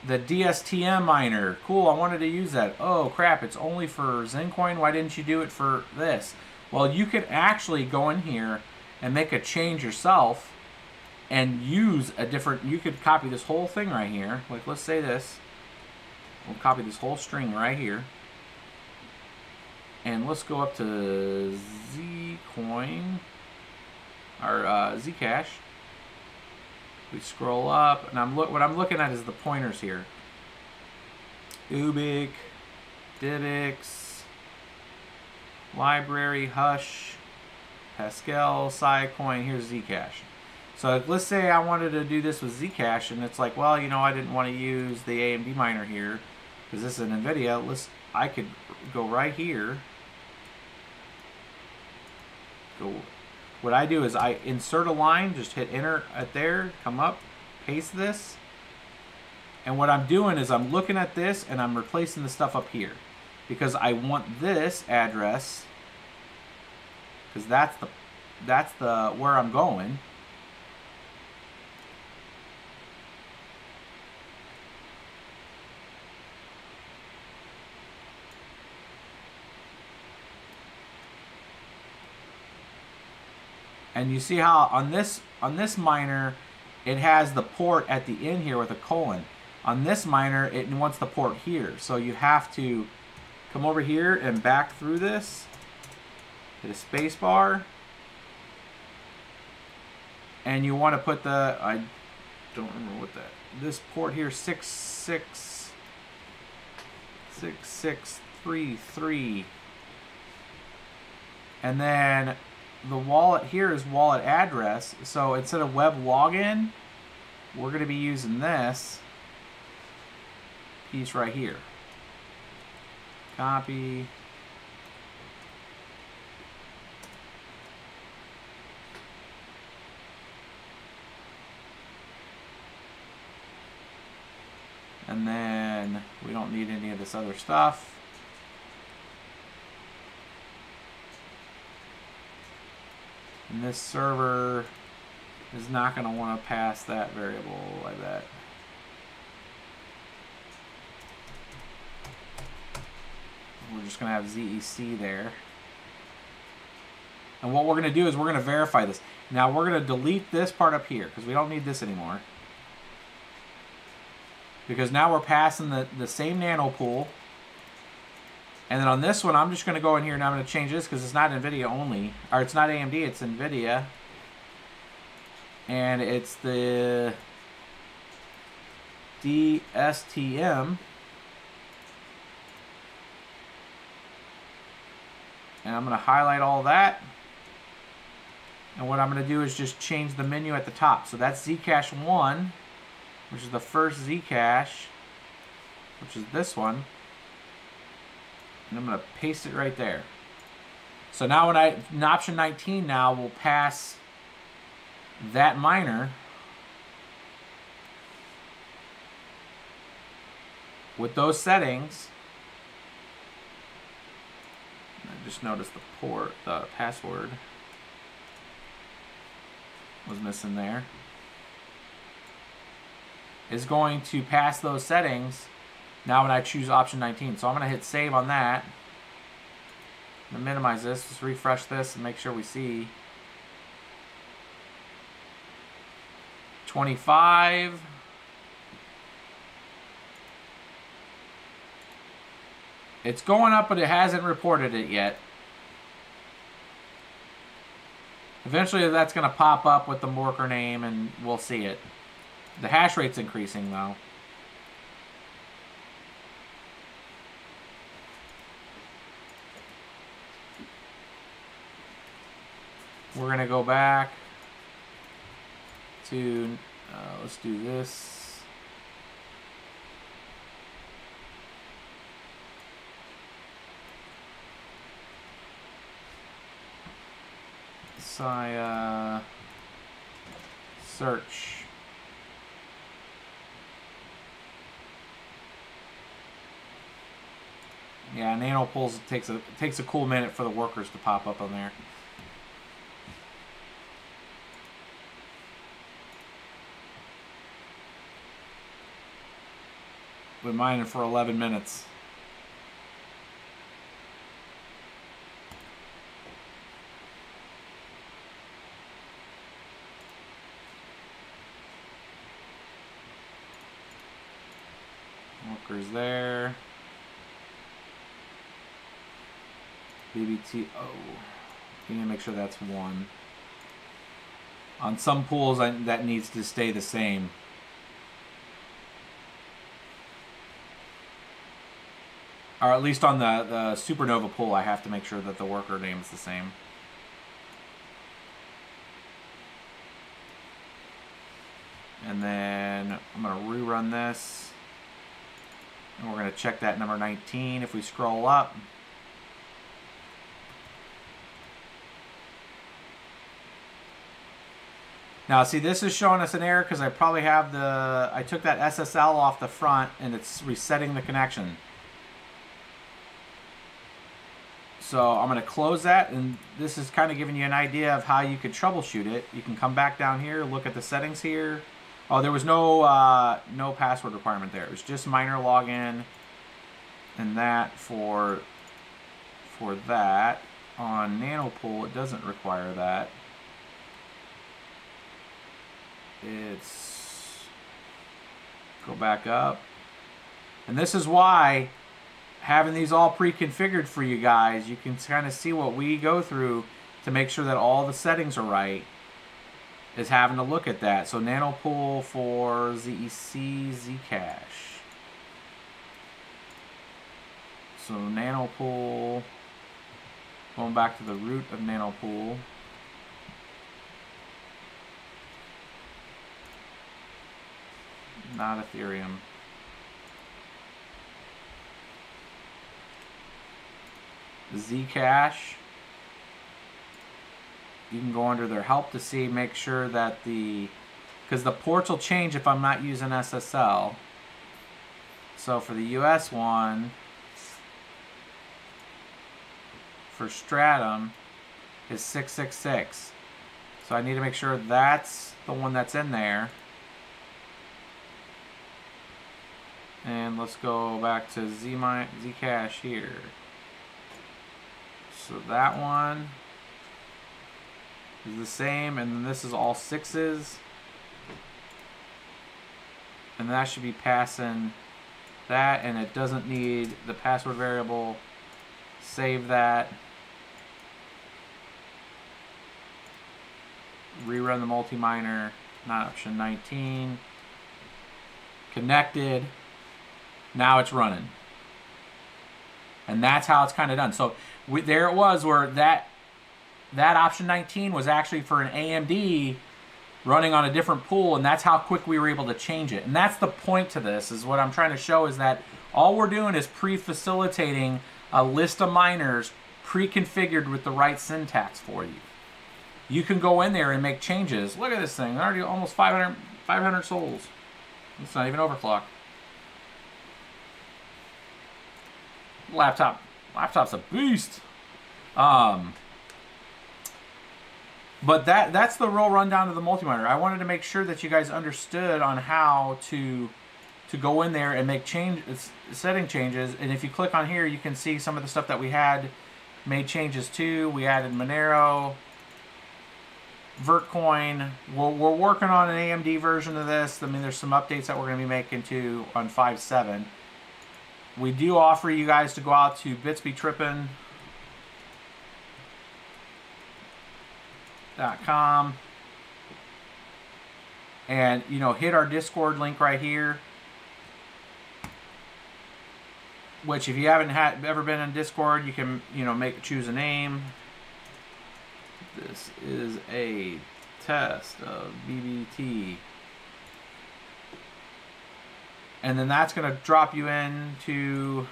A: the DSTM miner. Cool, I wanted to use that. Oh, crap, it's only for Zencoin. Why didn't you do it for this? Well, you could actually go in here and make a change yourself and use a different, you could copy this whole thing right here. Like, let's say this. We'll copy this whole string right here. And let's go up to Zcoin our uh, Zcash. We scroll up, and I'm look. What I'm looking at is the pointers here. Ubiq, Divx, LBRY, Hush, Pascal, Siacoin. Here's Zcash. So let's say I wanted to do this with Zcash, and it's like, well, you know, I didn't want to use the AMD miner here because this is an NVIDIA. Let's. I could go right here. Go what I do is I insert a line, just hit enter at there, come up, paste this. And what I'm doing is I'm looking at this and I'm replacing the stuff up here. Because I want this address, because that's the that's the where I'm going. And you see how on this on this miner, it has the port at the end here with a colon. On this miner, it wants the port here. So you have to come over here and back through this. Hit a space bar. And you want to put the, I don't remember what that, this port here, 66, 6633. And then the wallet here is wallet address. So instead of web login, we're going to be using this piece right here. Copy. And then we don't need any of this other stuff. And this server is not going to want to pass that variable, I bet. We're just going to have ZEC there. And what we're going to do is we're going to verify this. Now we're going to delete this part up here because we don't need this anymore. Because now we're passing the, the same Nanopool. And then on this one, I'm just going to go in here and I'm going to change this because it's not NVIDIA only. Or it's not AMD, it's NVIDIA. And it's the DSTM. And I'm going to highlight all that. And what I'm going to do is just change the menu at the top. So that's Zcash 1, which is the first Zcash, which is this one. And I'm going to paste it right there. So now when I, in option 19 now, we'll pass that miner with those settings. I just noticed the port, the password was missing there. Is going to pass those settings now when I choose option 19. So I'm going to hit save on that. Minimize this, just refresh this and make sure we see 25. It's going up, but it hasn't reported it yet. Eventually that's going to pop up with the worker name and we'll see it. The hash rate's increasing though. We're going to go back to, uh, let's do this. Sia search. Yeah, Nanopools takes a takes a cool minute for the workers to pop up on there. Been mining for 11 minutes. Workers there. BBT. You need to make sure that's one. On some pools, I, that needs to stay the same. Or at least on the, the Supernova pool, I have to make sure that the worker name is the same. And then I'm going to rerun this. And we're going to check that number 19 if we scroll up. Now, see, this is showing us an error because I probably have the, I took that SSL off the front and it's resetting the connection. So I'm going to close that and this is kind of giving you an idea of how you could troubleshoot it. You can come back down here, look at the settings here. Oh, there was no uh, no password requirement there. It was just miner login and that for for that. On Nanopool, it doesn't require that. it's go back up. And this is why having these all pre-configured for you guys, you can kind of see what we go through to make sure that all the settings are right is having to look at that. So nanopool for ZEC Zcash. So nanopool, going back to the root of nanopool. Not Ethereum. Zcash. You can go under their help to see, make sure that the, because the ports will change if I'm not using SSL. So for the US one, for Stratum is 666. So I need to make sure that's the one that's in there. And let's go back to Zcash here. So that one is the same, and then this is all sixes. And that should be passing that, and it doesn't need the password variable. Save that. Rerun the multi-miner, not option 19. Connected. Now it's running. And that's how it's kind of done. So we, there it was where that that option 19 was actually for an AMD running on a different pool and that's how quick we were able to change it. And that's the point to this is what I'm trying to show is that all we're doing is pre-facilitating a list of miners pre-configured with the right syntax for you. You can go in there and make changes. Look at this thing, already almost 500, 500 sols. It's not even overclocked. laptop laptop's a beast. Um, but that that's the real rundown of the multi-miner. I wanted to make sure that you guys understood on how to to go in there and make change setting changes. And if you click on here, you can see some of the stuff that we had made changes to. We added Monero, Vertcoin. We're, we're working on an AMD version of this. I mean, there's some updates that we're going to be making to on 5.7 we do offer you guys to go out to bitsbetrippin.com and you know hit our discord link right here. Which if you haven't had ever been in discord you can you know make choose a name. This is a test of bbt and then that's going to drop you into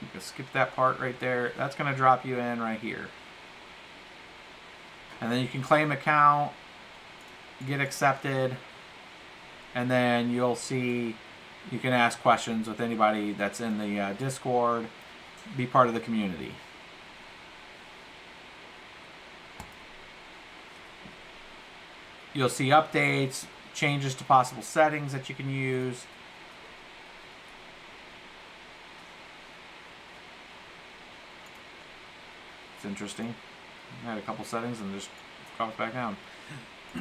A: you can skip that part right there. That's going to drop you in right here. And then you can claim account get accepted and then you'll see you can ask questions with anybody that's in the uh, discord. Be part of the community. You'll see updates changes to possible settings that you can use. It's interesting. I had a couple settings and just dropped back down.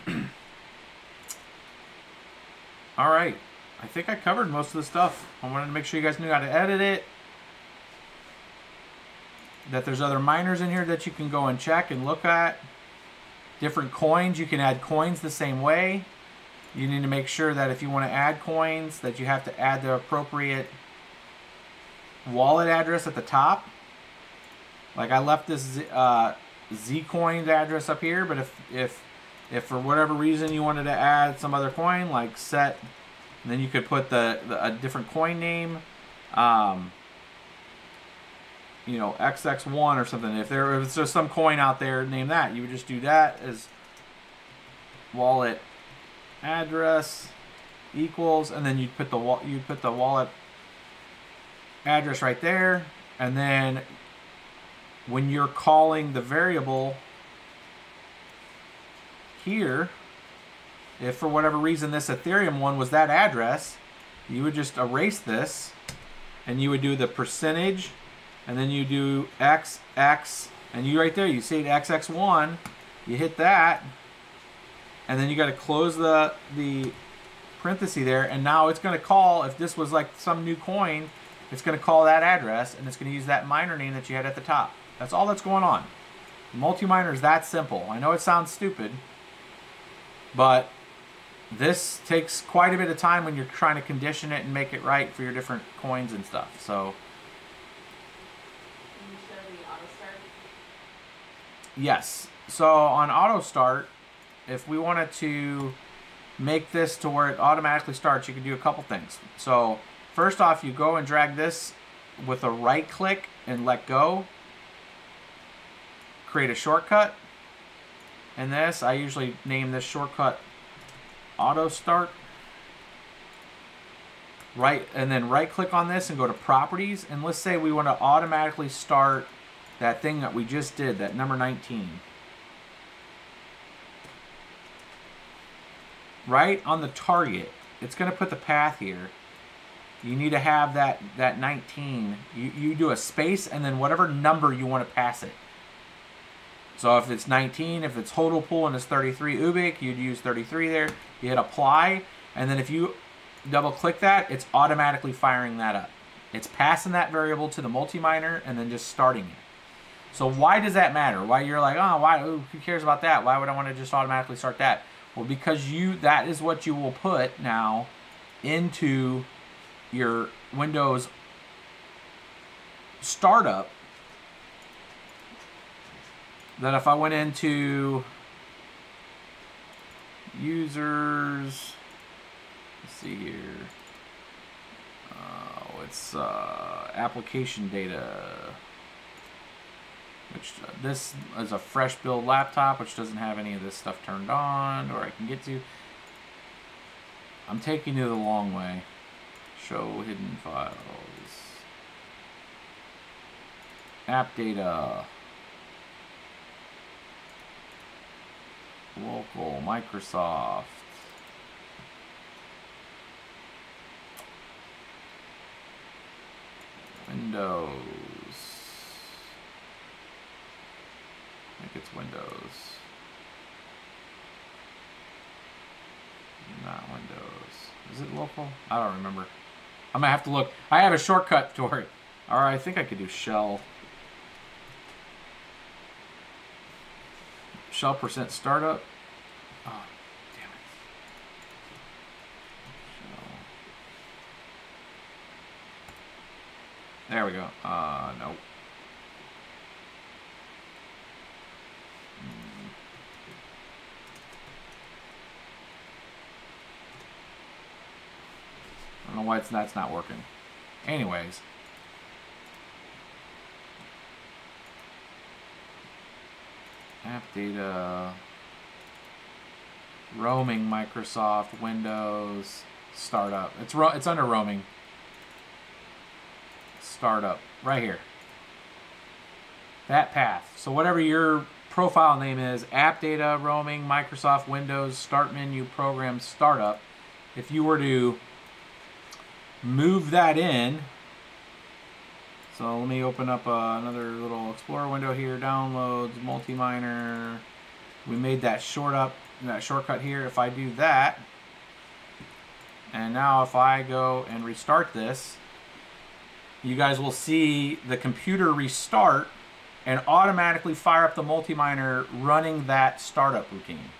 A: *clears throat* All right. I think I covered most of the stuff. I wanted to make sure you guys knew how to edit it. That there's other miners in here that you can go and check and look at. Different coins. You can add coins the same way you need to make sure that if you want to add coins that you have to add the appropriate wallet address at the top. Like I left this Z, uh, Zcoin address up here but if if if for whatever reason you wanted to add some other coin like set then you could put the, the a different coin name um, you know XX1 or something. If there if there's some coin out there name that. You would just do that as wallet address equals, and then you put the you put the wallet address right there, and then when you're calling the variable here, if for whatever reason this Ethereum one was that address, you would just erase this, and you would do the percentage, and then you do XX, and you right there, you see XX1, you hit that, and then you got to close the the parenthesis there, and now it's going to call. If this was like some new coin, it's going to call that address, and it's going to use that miner name that you had at the top. That's all that's going on. Multi-miner is that simple. I know it sounds stupid, but this takes quite a bit of time when you're trying to condition it and make it right for your different coins and stuff. So
B: Can you show the auto start?
A: yes. So on auto start, if we wanted to make this to where it automatically starts, you can do a couple things. So first off, you go and drag this with a right click and let go. Create a shortcut. And this, I usually name this shortcut auto start. Right, and then right click on this and go to properties. And let's say we want to automatically start that thing that we just did, that number 19. Right on the target, it's going to put the path here. You need to have that, that 19. You, you do a space and then whatever number you want to pass it. So if it's 19, if it's total pool and it's 33 Ubiq, you'd use 33 there. You hit apply, and then if you double click that, it's automatically firing that up. It's passing that variable to the multi-miner and then just starting it. So why does that matter? Why you're like, oh, why? Who cares about that? Why would I want to just automatically start that? Well, because you that is what you will put now into your Windows startup that if I went into users, let's see here. Oh, it's uh, application data. Which uh, this is a fresh build laptop, which doesn't have any of this stuff turned on, or I can get to. I'm taking you the long way. Show hidden files. App data. Local, Microsoft. Windows. I think it's Windows. Not Windows. Is it local? I don't remember. I'm gonna have to look. I have a shortcut to it. Or I think I could do shell. Shell percent startup. Oh, damn it. Shell. There we go. Uh, no. Don't know why it's that's not working. Anyways. App data. Roaming Microsoft Windows startup. It's it's under roaming. Startup right here. That path. So whatever your profile name is, app data, roaming, Microsoft Windows, start menu, program, startup. If you were to move that in, so let me open up uh, another little Explorer window here. Downloads, multi-miner. We made that short up, that shortcut here. If I do that, and now if I go and restart this, you guys will see the computer restart and automatically fire up the multi-miner running that startup routine.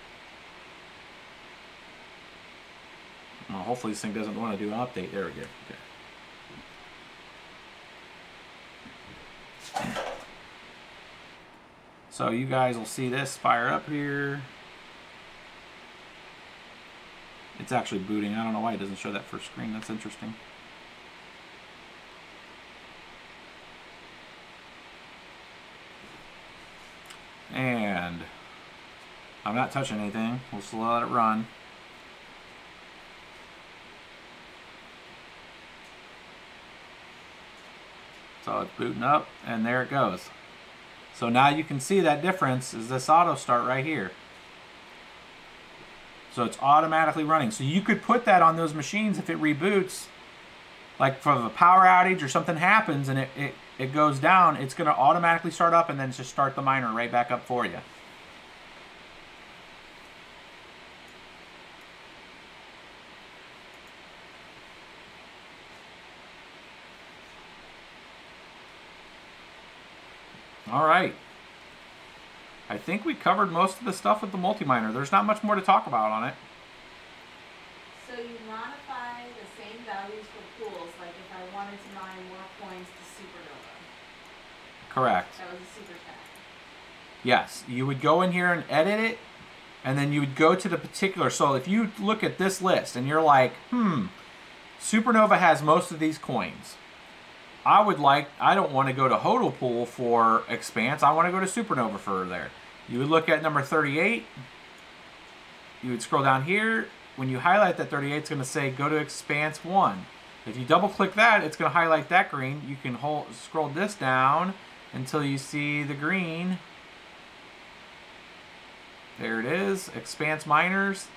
A: Well, hopefully this thing doesn't want to do an update. There we go. Okay. So you guys will see this fire up here. It's actually booting. I don't know why it doesn't show that first screen. That's interesting. And I'm not touching anything. We'll just let it run. So it's booting up, and there it goes. So now you can see that difference is this auto start right here. So it's automatically running. So you could put that on those machines if it reboots, like for a power outage or something happens and it, it, it goes down, it's going to automatically start up and then just start the miner right back up for you. All right. I think we covered most of the stuff with the multi-miner. There's not much more to talk about on it.
B: So you modify the same values for pools, like if I wanted to mine more coins to Supernova.
A: Correct.
B: That was a super chat.
A: Yes, you would go in here and edit it, and then you would go to the particular. So if you look at this list and you're like, hmm, Supernova has most of these coins. I would like, I don't want to go to Hodl Pool for Expanse. I want to go to Supernova for there. You would look at number 38. You would scroll down here. When you highlight that 38, it's going to say go to Expanse 1. If you double click that, it's going to highlight that green. You can hold, scroll this down until you see the green. There it is, Expanse Miners.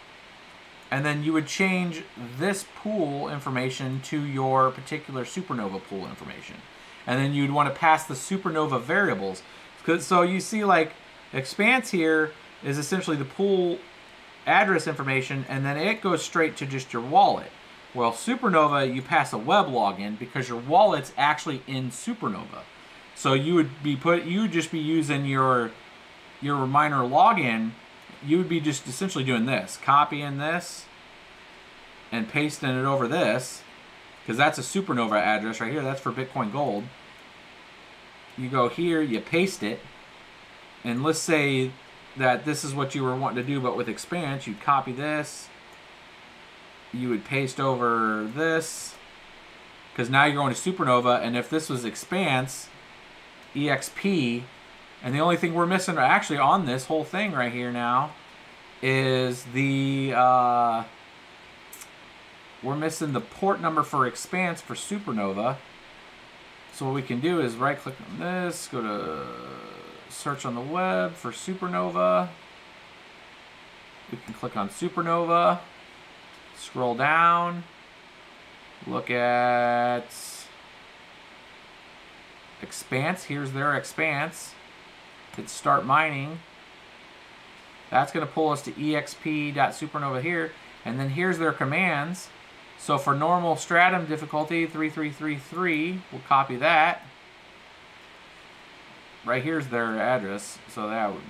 A: And then you would change this pool information to your particular supernova pool information. And then you'd want to pass the supernova variables. So you see like Expanse here is essentially the pool address information and then it goes straight to just your wallet. Well, Supernova, you pass a web login because your wallet's actually in Supernova. So you would be put you would just be using your your miner login you would be just essentially doing this copying this and pasting it over this because that's a supernova address right here that's for bitcoin gold. You go here you paste it and let's say that this is what you were wanting to do but with expanse you'd copy this you would paste over this because now you're going to supernova and if this was expanse exp and the only thing we're missing actually on this whole thing right here now is the uh, we're missing the port number for Expanse for Supernova. So what we can do is right click on this, go to search on the web for Supernova. We can click on Supernova, scroll down, look at Expanse. Here's their Expanse. Start mining. That's going to pull us to exp.supernova here. And then here's their commands. So for normal stratum difficulty, 3333, we'll copy that. Right here's their address. So that would,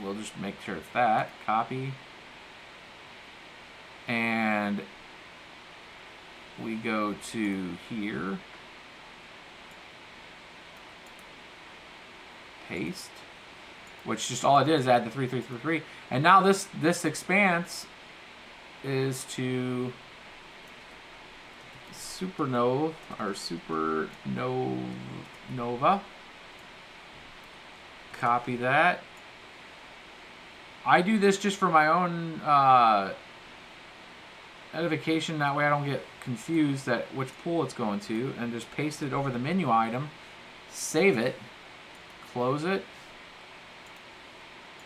A: we'll just make sure it's that. Copy. And we go to here. Paste which just all I did is add the 3333. And now this this expanse is to supernova or supernova. Copy that. I do this just for my own uh, edification. That way I don't get confused at which pool it's going to. And just paste it over the menu item. Save it. Close it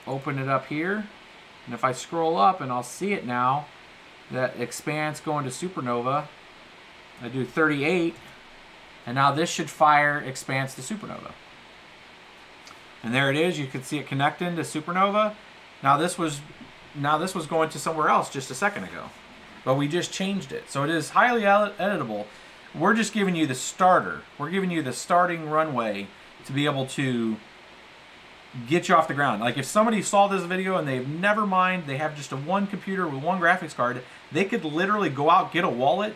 A: open it up here. And if I scroll up and I'll see it now, that expanse going to supernova. I do 38, and now this should fire expanse to supernova. And there it is. You can see it connecting to supernova. Now this was now this was going to somewhere else just a second ago. But we just changed it. So it is highly editable. We're just giving you the starter. We're giving you the starting runway to be able to get you off the ground. Like if somebody saw this video and they've never mind, they have just a one computer with one graphics card, they could literally go out, get a wallet,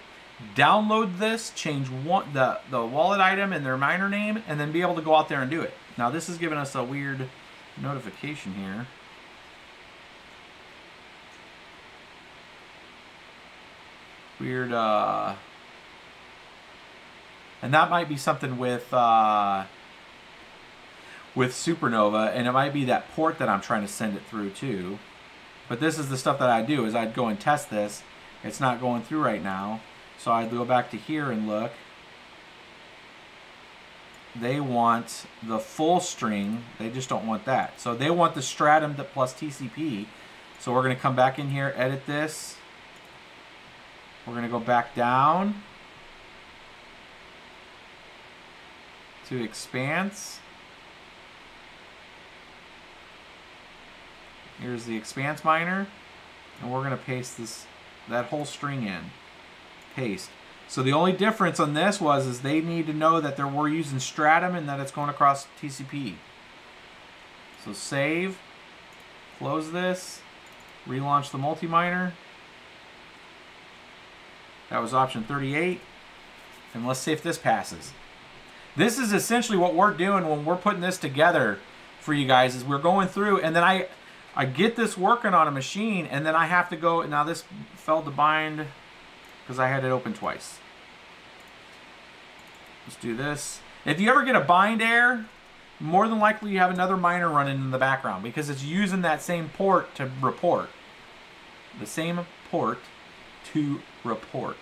A: download this, change one the, the wallet item and their miner name, and then be able to go out there and do it. Now this is giving us a weird notification here. Weird, uh, and that might be something with, uh, with Supernova, and it might be that port that I'm trying to send it through too. But this is the stuff that I do, is I'd go and test this. It's not going through right now. So I'd go back to here and look. They want the full string. They just don't want that. So they want the stratum plus TCP. So we're going to come back in here, edit this. We're going to go back down to expanse. Here's the expanse miner. And we're going to paste this that whole string in. Paste. So the only difference on this was is they need to know that they're we're using Stratum and that it's going across TCP. So save, close this, relaunch the multi-miner. That was option 38. And let's see if this passes. This is essentially what we're doing when we're putting this together for you guys is we're going through and then I I get this working on a machine and then I have to go now this failed to bind because I had it open twice. Let's do this. If you ever get a bind error, more than likely you have another miner running in the background because it's using that same port to report. The same port to report.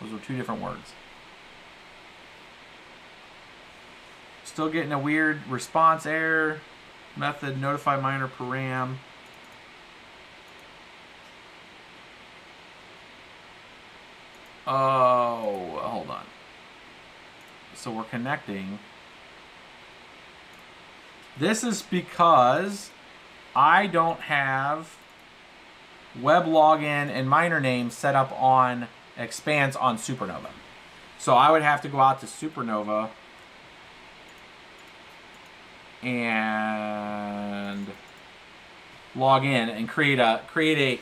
A: Those are two different words. Still getting a weird response error. Method notify miner param. Oh, hold on. So we're connecting. This is because I don't have web login and miner name set up on Expanse on Supernova. So I would have to go out to Supernova and log in and create a create a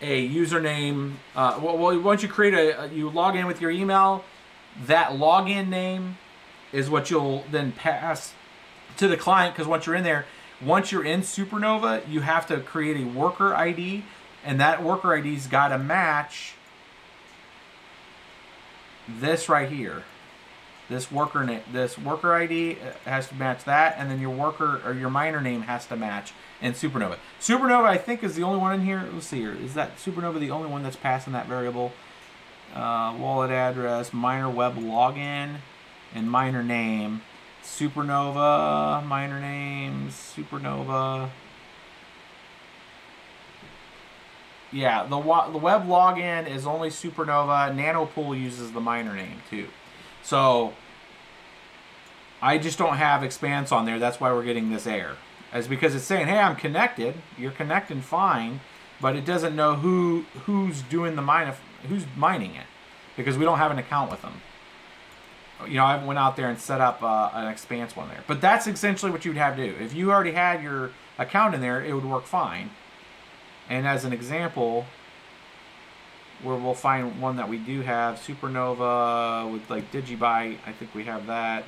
A: a username. Uh, well, well, once you create a you log in with your email, that login name is what you'll then pass to the client because once you're in there, once you're in Supernova, you have to create a worker ID, and that worker ID's got to match this right here. This worker name, this worker ID has to match that, and then your worker or your miner name has to match in Supernova. Supernova, I think, is the only one in here. Let's see here. Is that Supernova the only one that's passing that variable? Uh, wallet address, miner web login, and miner name. Supernova, miner name, Supernova. Yeah, the the web login is only Supernova. Nanopool uses the miner name too. So I just don't have Expanse on there. That's why we're getting this error. As because it's saying, "Hey, I'm connected. You're connecting fine," but it doesn't know who who's doing the mine, who's mining it, because we don't have an account with them. You know, I went out there and set up uh, an Expanse one there. But that's essentially what you'd have to do. If you already had your account in there, it would work fine. And as an example, where we'll find one that we do have, Supernova with like Digibyte. I think we have that.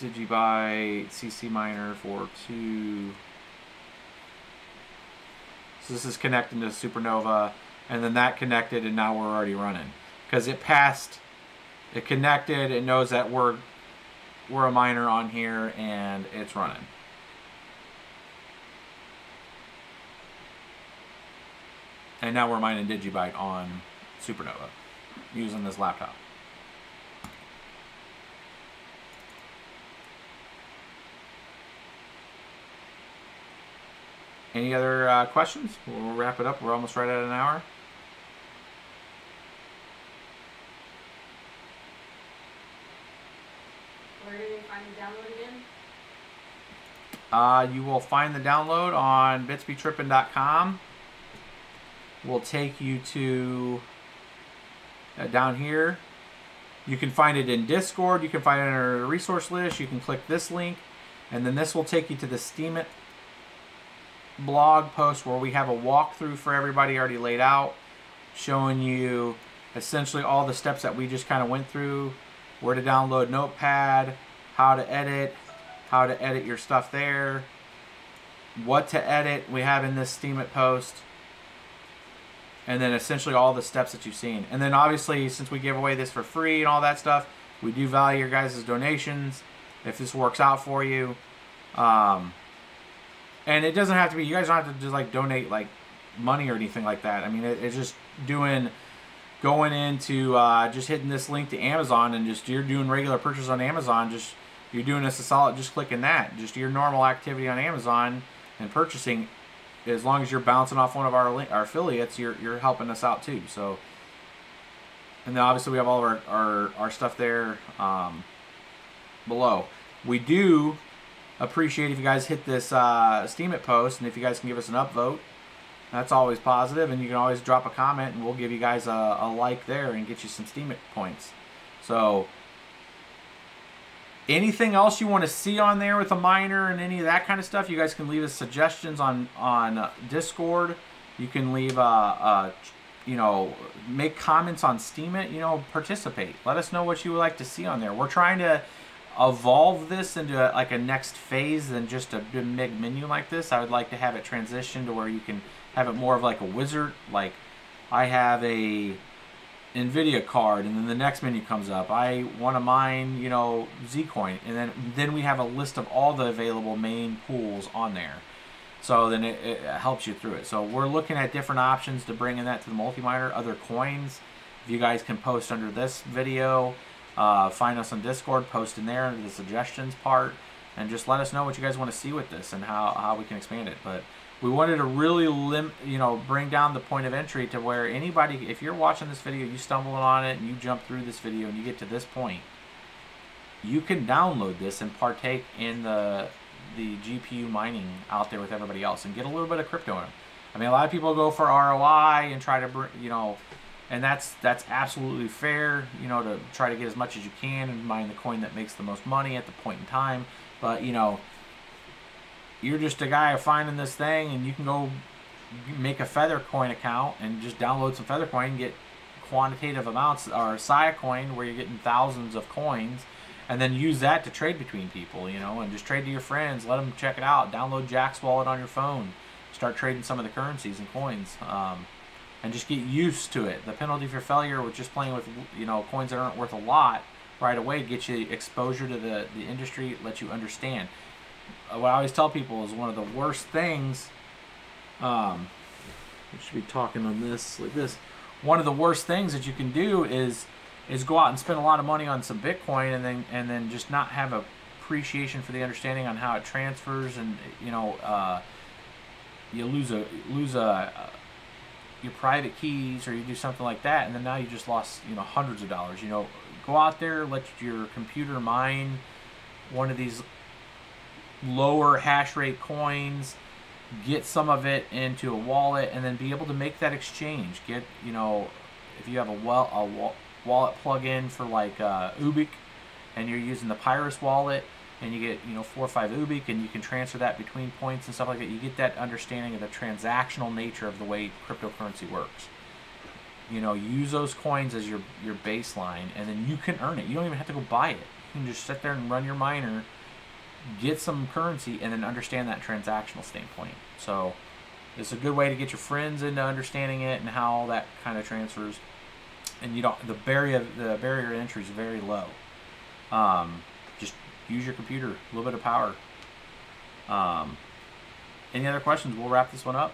A: Digibyte CC Miner for two. So this is connecting to Supernova, and then that connected, and now we're already running because it passed. It connected. It knows that we're we're a miner on here, and it's running. And now we're mining Digibyte on Supernova using this laptop. Any other uh, questions? We'll wrap it up. We're almost right at an hour.
B: Where do they find the download again?
A: Uh, you will find the download on bitsbetrippin.com. Will take you to uh, down here. You can find it in Discord. You can find it in our resource list. You can click this link, and then this will take you to the Steemit blog post where we have a walkthrough for everybody already laid out, showing you essentially all the steps that we just kind of went through, where to download Notepad, how to edit, how to edit your stuff there, what to edit we have in this Steemit post, and then essentially all the steps that you've seen. And then obviously, since we give away this for free and all that stuff, we do value your guys' donations if this works out for you. Um, and it doesn't have to be, you guys don't have to just like donate like money or anything like that. I mean, it, it's just doing, going into uh, just hitting this link to Amazon and just you're doing regular purchase on Amazon, just you're doing this a solid, just clicking that, just your normal activity on Amazon and purchasing. As long as you're bouncing off one of our our affiliates, you're you're helping us out too. So, and then obviously we have all of our our, our stuff there um, below. We do appreciate if you guys hit this uh, Steemit post, and if you guys can give us an upvote, that's always positive. And you can always drop a comment, and we'll give you guys a, a like there and get you some Steemit points. So anything else you want to see on there with a miner and any of that kind of stuff, you guys can leave us suggestions on on uh, Discord. You can leave, uh, uh, you know, make comments on Steemit. You know, participate. Let us know what you would like to see on there. We're trying to evolve this into a, like a next phase than just a big menu like this. I would like to have it transition to where you can have it more of like a wizard. Like I have a Nvidia card, and then the next menu comes up. I want to mine, you know, Zcoin, and then then we have a list of all the available main pools on there. So then it, it helps you through it. So we're looking at different options to bring in that to the multi-miner, other coins. If you guys can post under this video, uh, find us on Discord, post in there the suggestions part, and just let us know what you guys want to see with this and how, how we can expand it. But we wanted to really lim you know bring down the point of entry to where anybody if you're watching this video you stumble on it and you jump through this video and you get to this point you can download this and partake in the the GPU mining out there with everybody else and get a little bit of crypto in. I mean, a lot of people go for ROI and try to, you know, and that's that's absolutely fair, you know, to try to get as much as you can and mine the coin that makes the most money at the point in time. But you know, you're just a guy finding this thing and you can go make a Feathercoin account and just download some Feathercoin and get quantitative amounts or Siacoin where you're getting thousands of coins and then use that to trade between people, you know, and just trade to your friends, let them check it out, download Jaxx Wallet on your phone, start trading some of the currencies and coins, um, and just get used to it. The penalty for failure with just playing with, you know, coins that aren't worth a lot right away gets you exposure to the, the industry, lets you understand what I always tell people is one of the worst things. Um, we should be talking on this like this. One of the worst things that you can do is is go out and spend a lot of money on some Bitcoin and then and then just not have appreciation for the understanding on how it transfers and you know uh, you lose a lose a, a your private keys or you do something like that and then now you just lost you know hundreds of dollars you know go out there let your computer mine one of these lower hash rate coins, get some of it into a wallet, and then be able to make that exchange. Get you know, if you have a well a wallet plug-in for like uh, Ubiq, and you're using the Pyrus wallet, and you get you know four or five Ubiq, and you can transfer that between points and stuff like that. You get that understanding of the transactional nature of the way cryptocurrency works. You know, use those coins as your your baseline, and then you can earn it. You don't even have to go buy it. You can just sit there and run your miner get some currency and then understand that transactional standpoint. So it's a good way to get your friends into understanding it and how all that kind of transfers. And you don't the barrier the barrier entry is very low. Um, just use your computer, a little bit of power. Um, any other questions? We'll wrap this one up.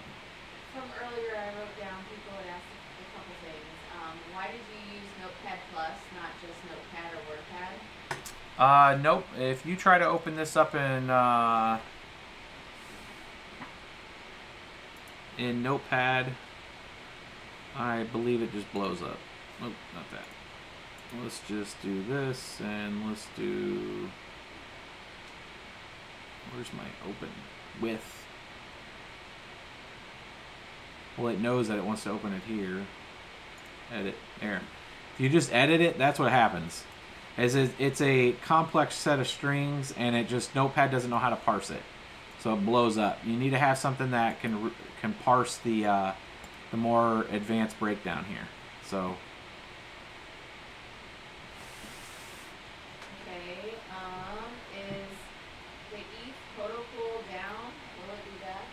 B: From earlier, I wrote down people had asked a couple things. Um, why did you use Notepad Plus, not just Notepad or WordPad?
A: Uh, nope. If you try to open this up in uh, in Notepad, I believe it just blows up. Oh, not that. Let's just do this, and let's do. Where's my open with? Well, it knows that it wants to open it here. Edit there. If you just edit it, that's what happens is it's a complex set of strings and it just notepad doesn't know how to parse it. So it blows up. You need to have something that can can parse the uh, the more advanced breakdown here. So.
B: Okay um is the ETH down? Will it do that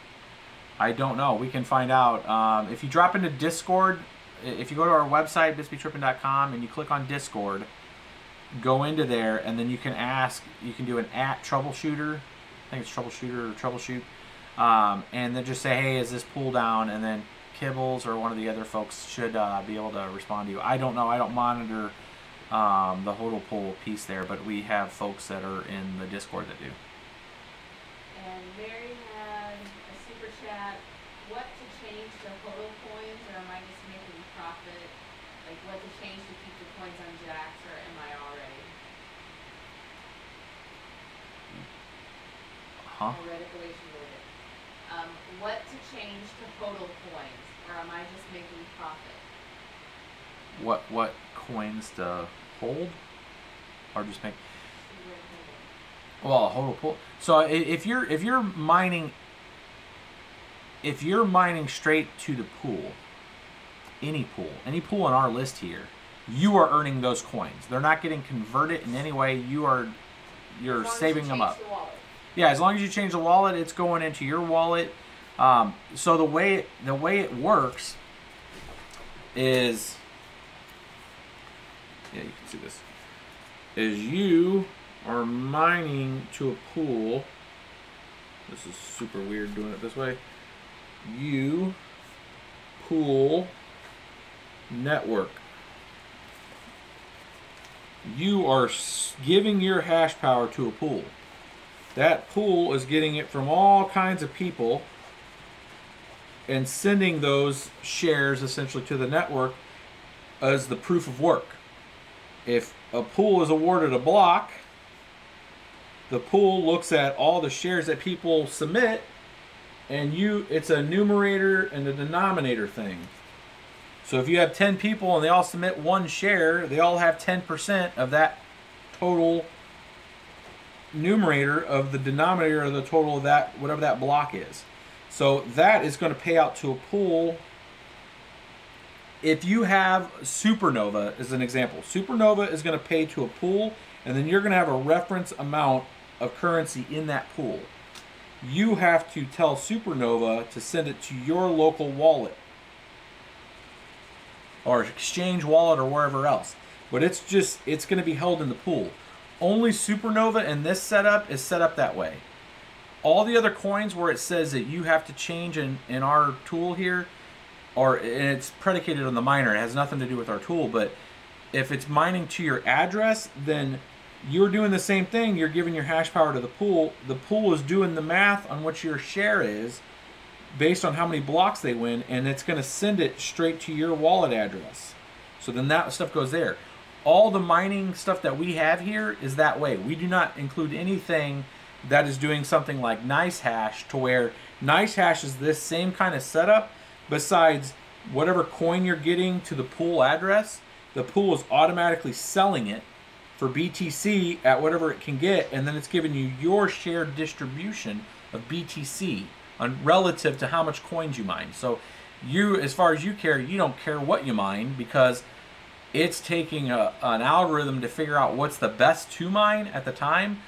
A: I don't know. We can find out. Um, if you drop into discord if you go to our website bitsbetrippin.com and you click on discord go into there and then you can ask you can do an at troubleshooter i think it's troubleshooter or troubleshoot um, and then just say hey is this pull down? And then kibbles or one of the other folks should uh, be able to respond to you. I don't know. I don't monitor um, the hodl pool piece there but we have folks that are in the discord that do
B: and mary had a super chat what to change to hodl coins or am i just making profit like what to change to keep the coins on Jaxx or am I already?
A: Huh
B: I read it the way she wrote it. Um, what to change to hodl coins or am I just making profit?
A: what what coins to hold or just make
B: She wrote hodl.
A: Well, a hodl pool. So if you're if you're mining, if you're mining straight to the pool, any pool, any pool on our list here, you are earning those coins. They're not getting converted in any way. You are you're
B: As long as you
A: saving them up.
B: the.
A: Yeah, as long as you change the wallet, it's going into your wallet. Um, so the way the way it works is, yeah, you can see this. Is you are mining to a pool. This is super weird doing it this way. You pool network. You are giving your hash power to a pool. That pool is getting it from all kinds of people and sending those shares essentially to the network as the proof of work. If a pool is awarded a block, the pool looks at all the shares that people submit and you it's a numerator and a denominator thing. So if you have 10 people and they all submit one share, they all have 10% of that total numerator of the denominator of the total of that whatever that block is. So that is going to pay out to a pool. If you have Suprnova as an example, Suprnova is going to pay to a pool, and then you're going to have a reference amount of currency in that pool. You have to tell Suprnova to send it to your local wallet or exchange wallet or wherever else. But it's just it's going to be held in the pool. Only Suprnova in this setup is set up that way. All the other coins where it says that you have to change in, in our tool here, or and it's predicated on the miner, it has nothing to do with our tool, but if it's mining to your address, then you're doing the same thing. You're giving your hash power to the pool. The pool is doing the math on what your share is based on how many blocks they win, and it's going to send it straight to your wallet address. So then that stuff goes there. All the mining stuff that we have here is that way. We do not include anything that is doing something like NiceHash to where NiceHash is this same kind of setup. Besides whatever coin you're getting to the pool address, the pool is automatically selling it for BTC at whatever it can get, and then it's giving you your share distribution of BTC on relative to how much coins you mine. So you, as far as you care, you don't care what you mine because it's taking a, an algorithm to figure out what's the best to mine at the time.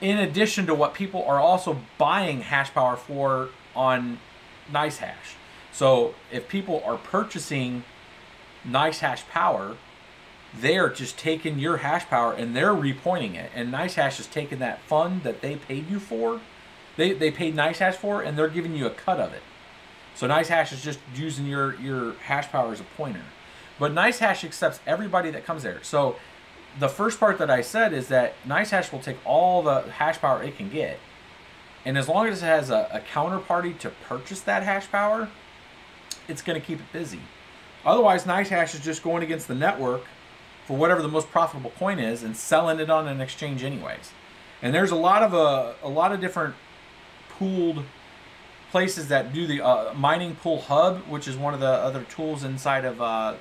A: In addition to what people are also buying hash power for on NiceHash. So if people are purchasing NiceHash power, they're just taking your hash power and they're repointing it. And NiceHash is taking that fund that they paid you for, they, they paid NiceHash for, and they're giving you a cut of it. So NiceHash is just using your, your hash power as a pointer. But NiceHash accepts everybody that comes there. So the first part that I said is that NiceHash will take all the hash power it can get. And as long as it has a, a counterparty to purchase that hash power, it's going to keep it busy. Otherwise, NiceHash is just going against the network for whatever the most profitable coin is and selling it on an exchange anyways. And there's a lot of uh, a lot of different pooled places that do the uh, mining pool hub, which is one of the other tools inside of uh,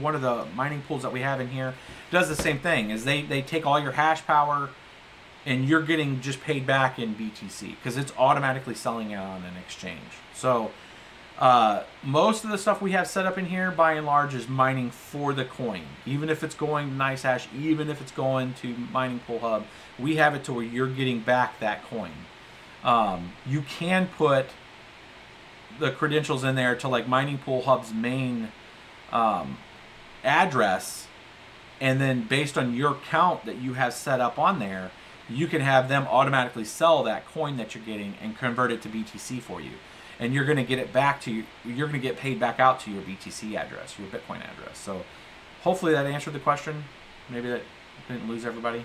A: one of the mining pools that we have in here. Does the same thing. Is they they take all your hash power and you're getting just paid back in BTC because it's automatically selling out on an exchange. So uh, most of the stuff we have set up in here, by and large, is mining for the coin. Even if it's going NiceHash, even if it's going to Mining Pool Hub, we have it to where you're getting back that coin. Um, you can put the credentials in there to like Mining Pool Hub's main um, address, and then based on your count that you have set up on there, you can have them automatically sell that coin that you're getting and convert it to BTC for you. And you're going to get it back to you. You're going to get paid back out to your BTC address, your Bitcoin address. So, hopefully that answered the question. Maybe that didn't lose everybody.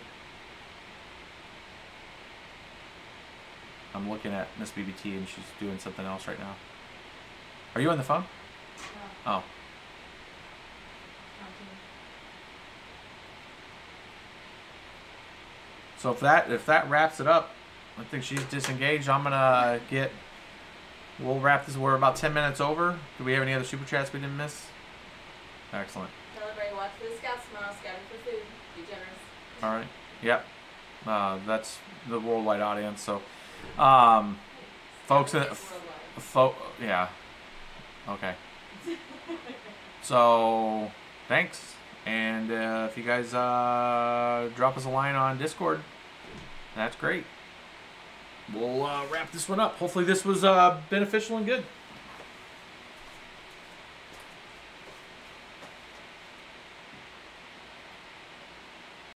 A: I'm looking at Miss BBT and she's doing something else right now. Are you on the phone?
B: No,
A: Oh, so if that if that wraps it up, I think she's disengaged. I'm gonna get. We'll wrap this. We're about ten minutes over. Do we have any other super chats we didn't miss? Excellent.
B: Everybody watch for the scouts tomorrow. Scouting for food. Be generous.
A: All right. Yep. Uh, that's the worldwide audience. So, um, folks,
B: Worldwide.
A: fo- yeah, okay. *laughs* So, thanks, and uh, if you guys uh, drop us a line on Discord, that's great. We'll uh, wrap this one up. Hopefully, this was uh, beneficial and good.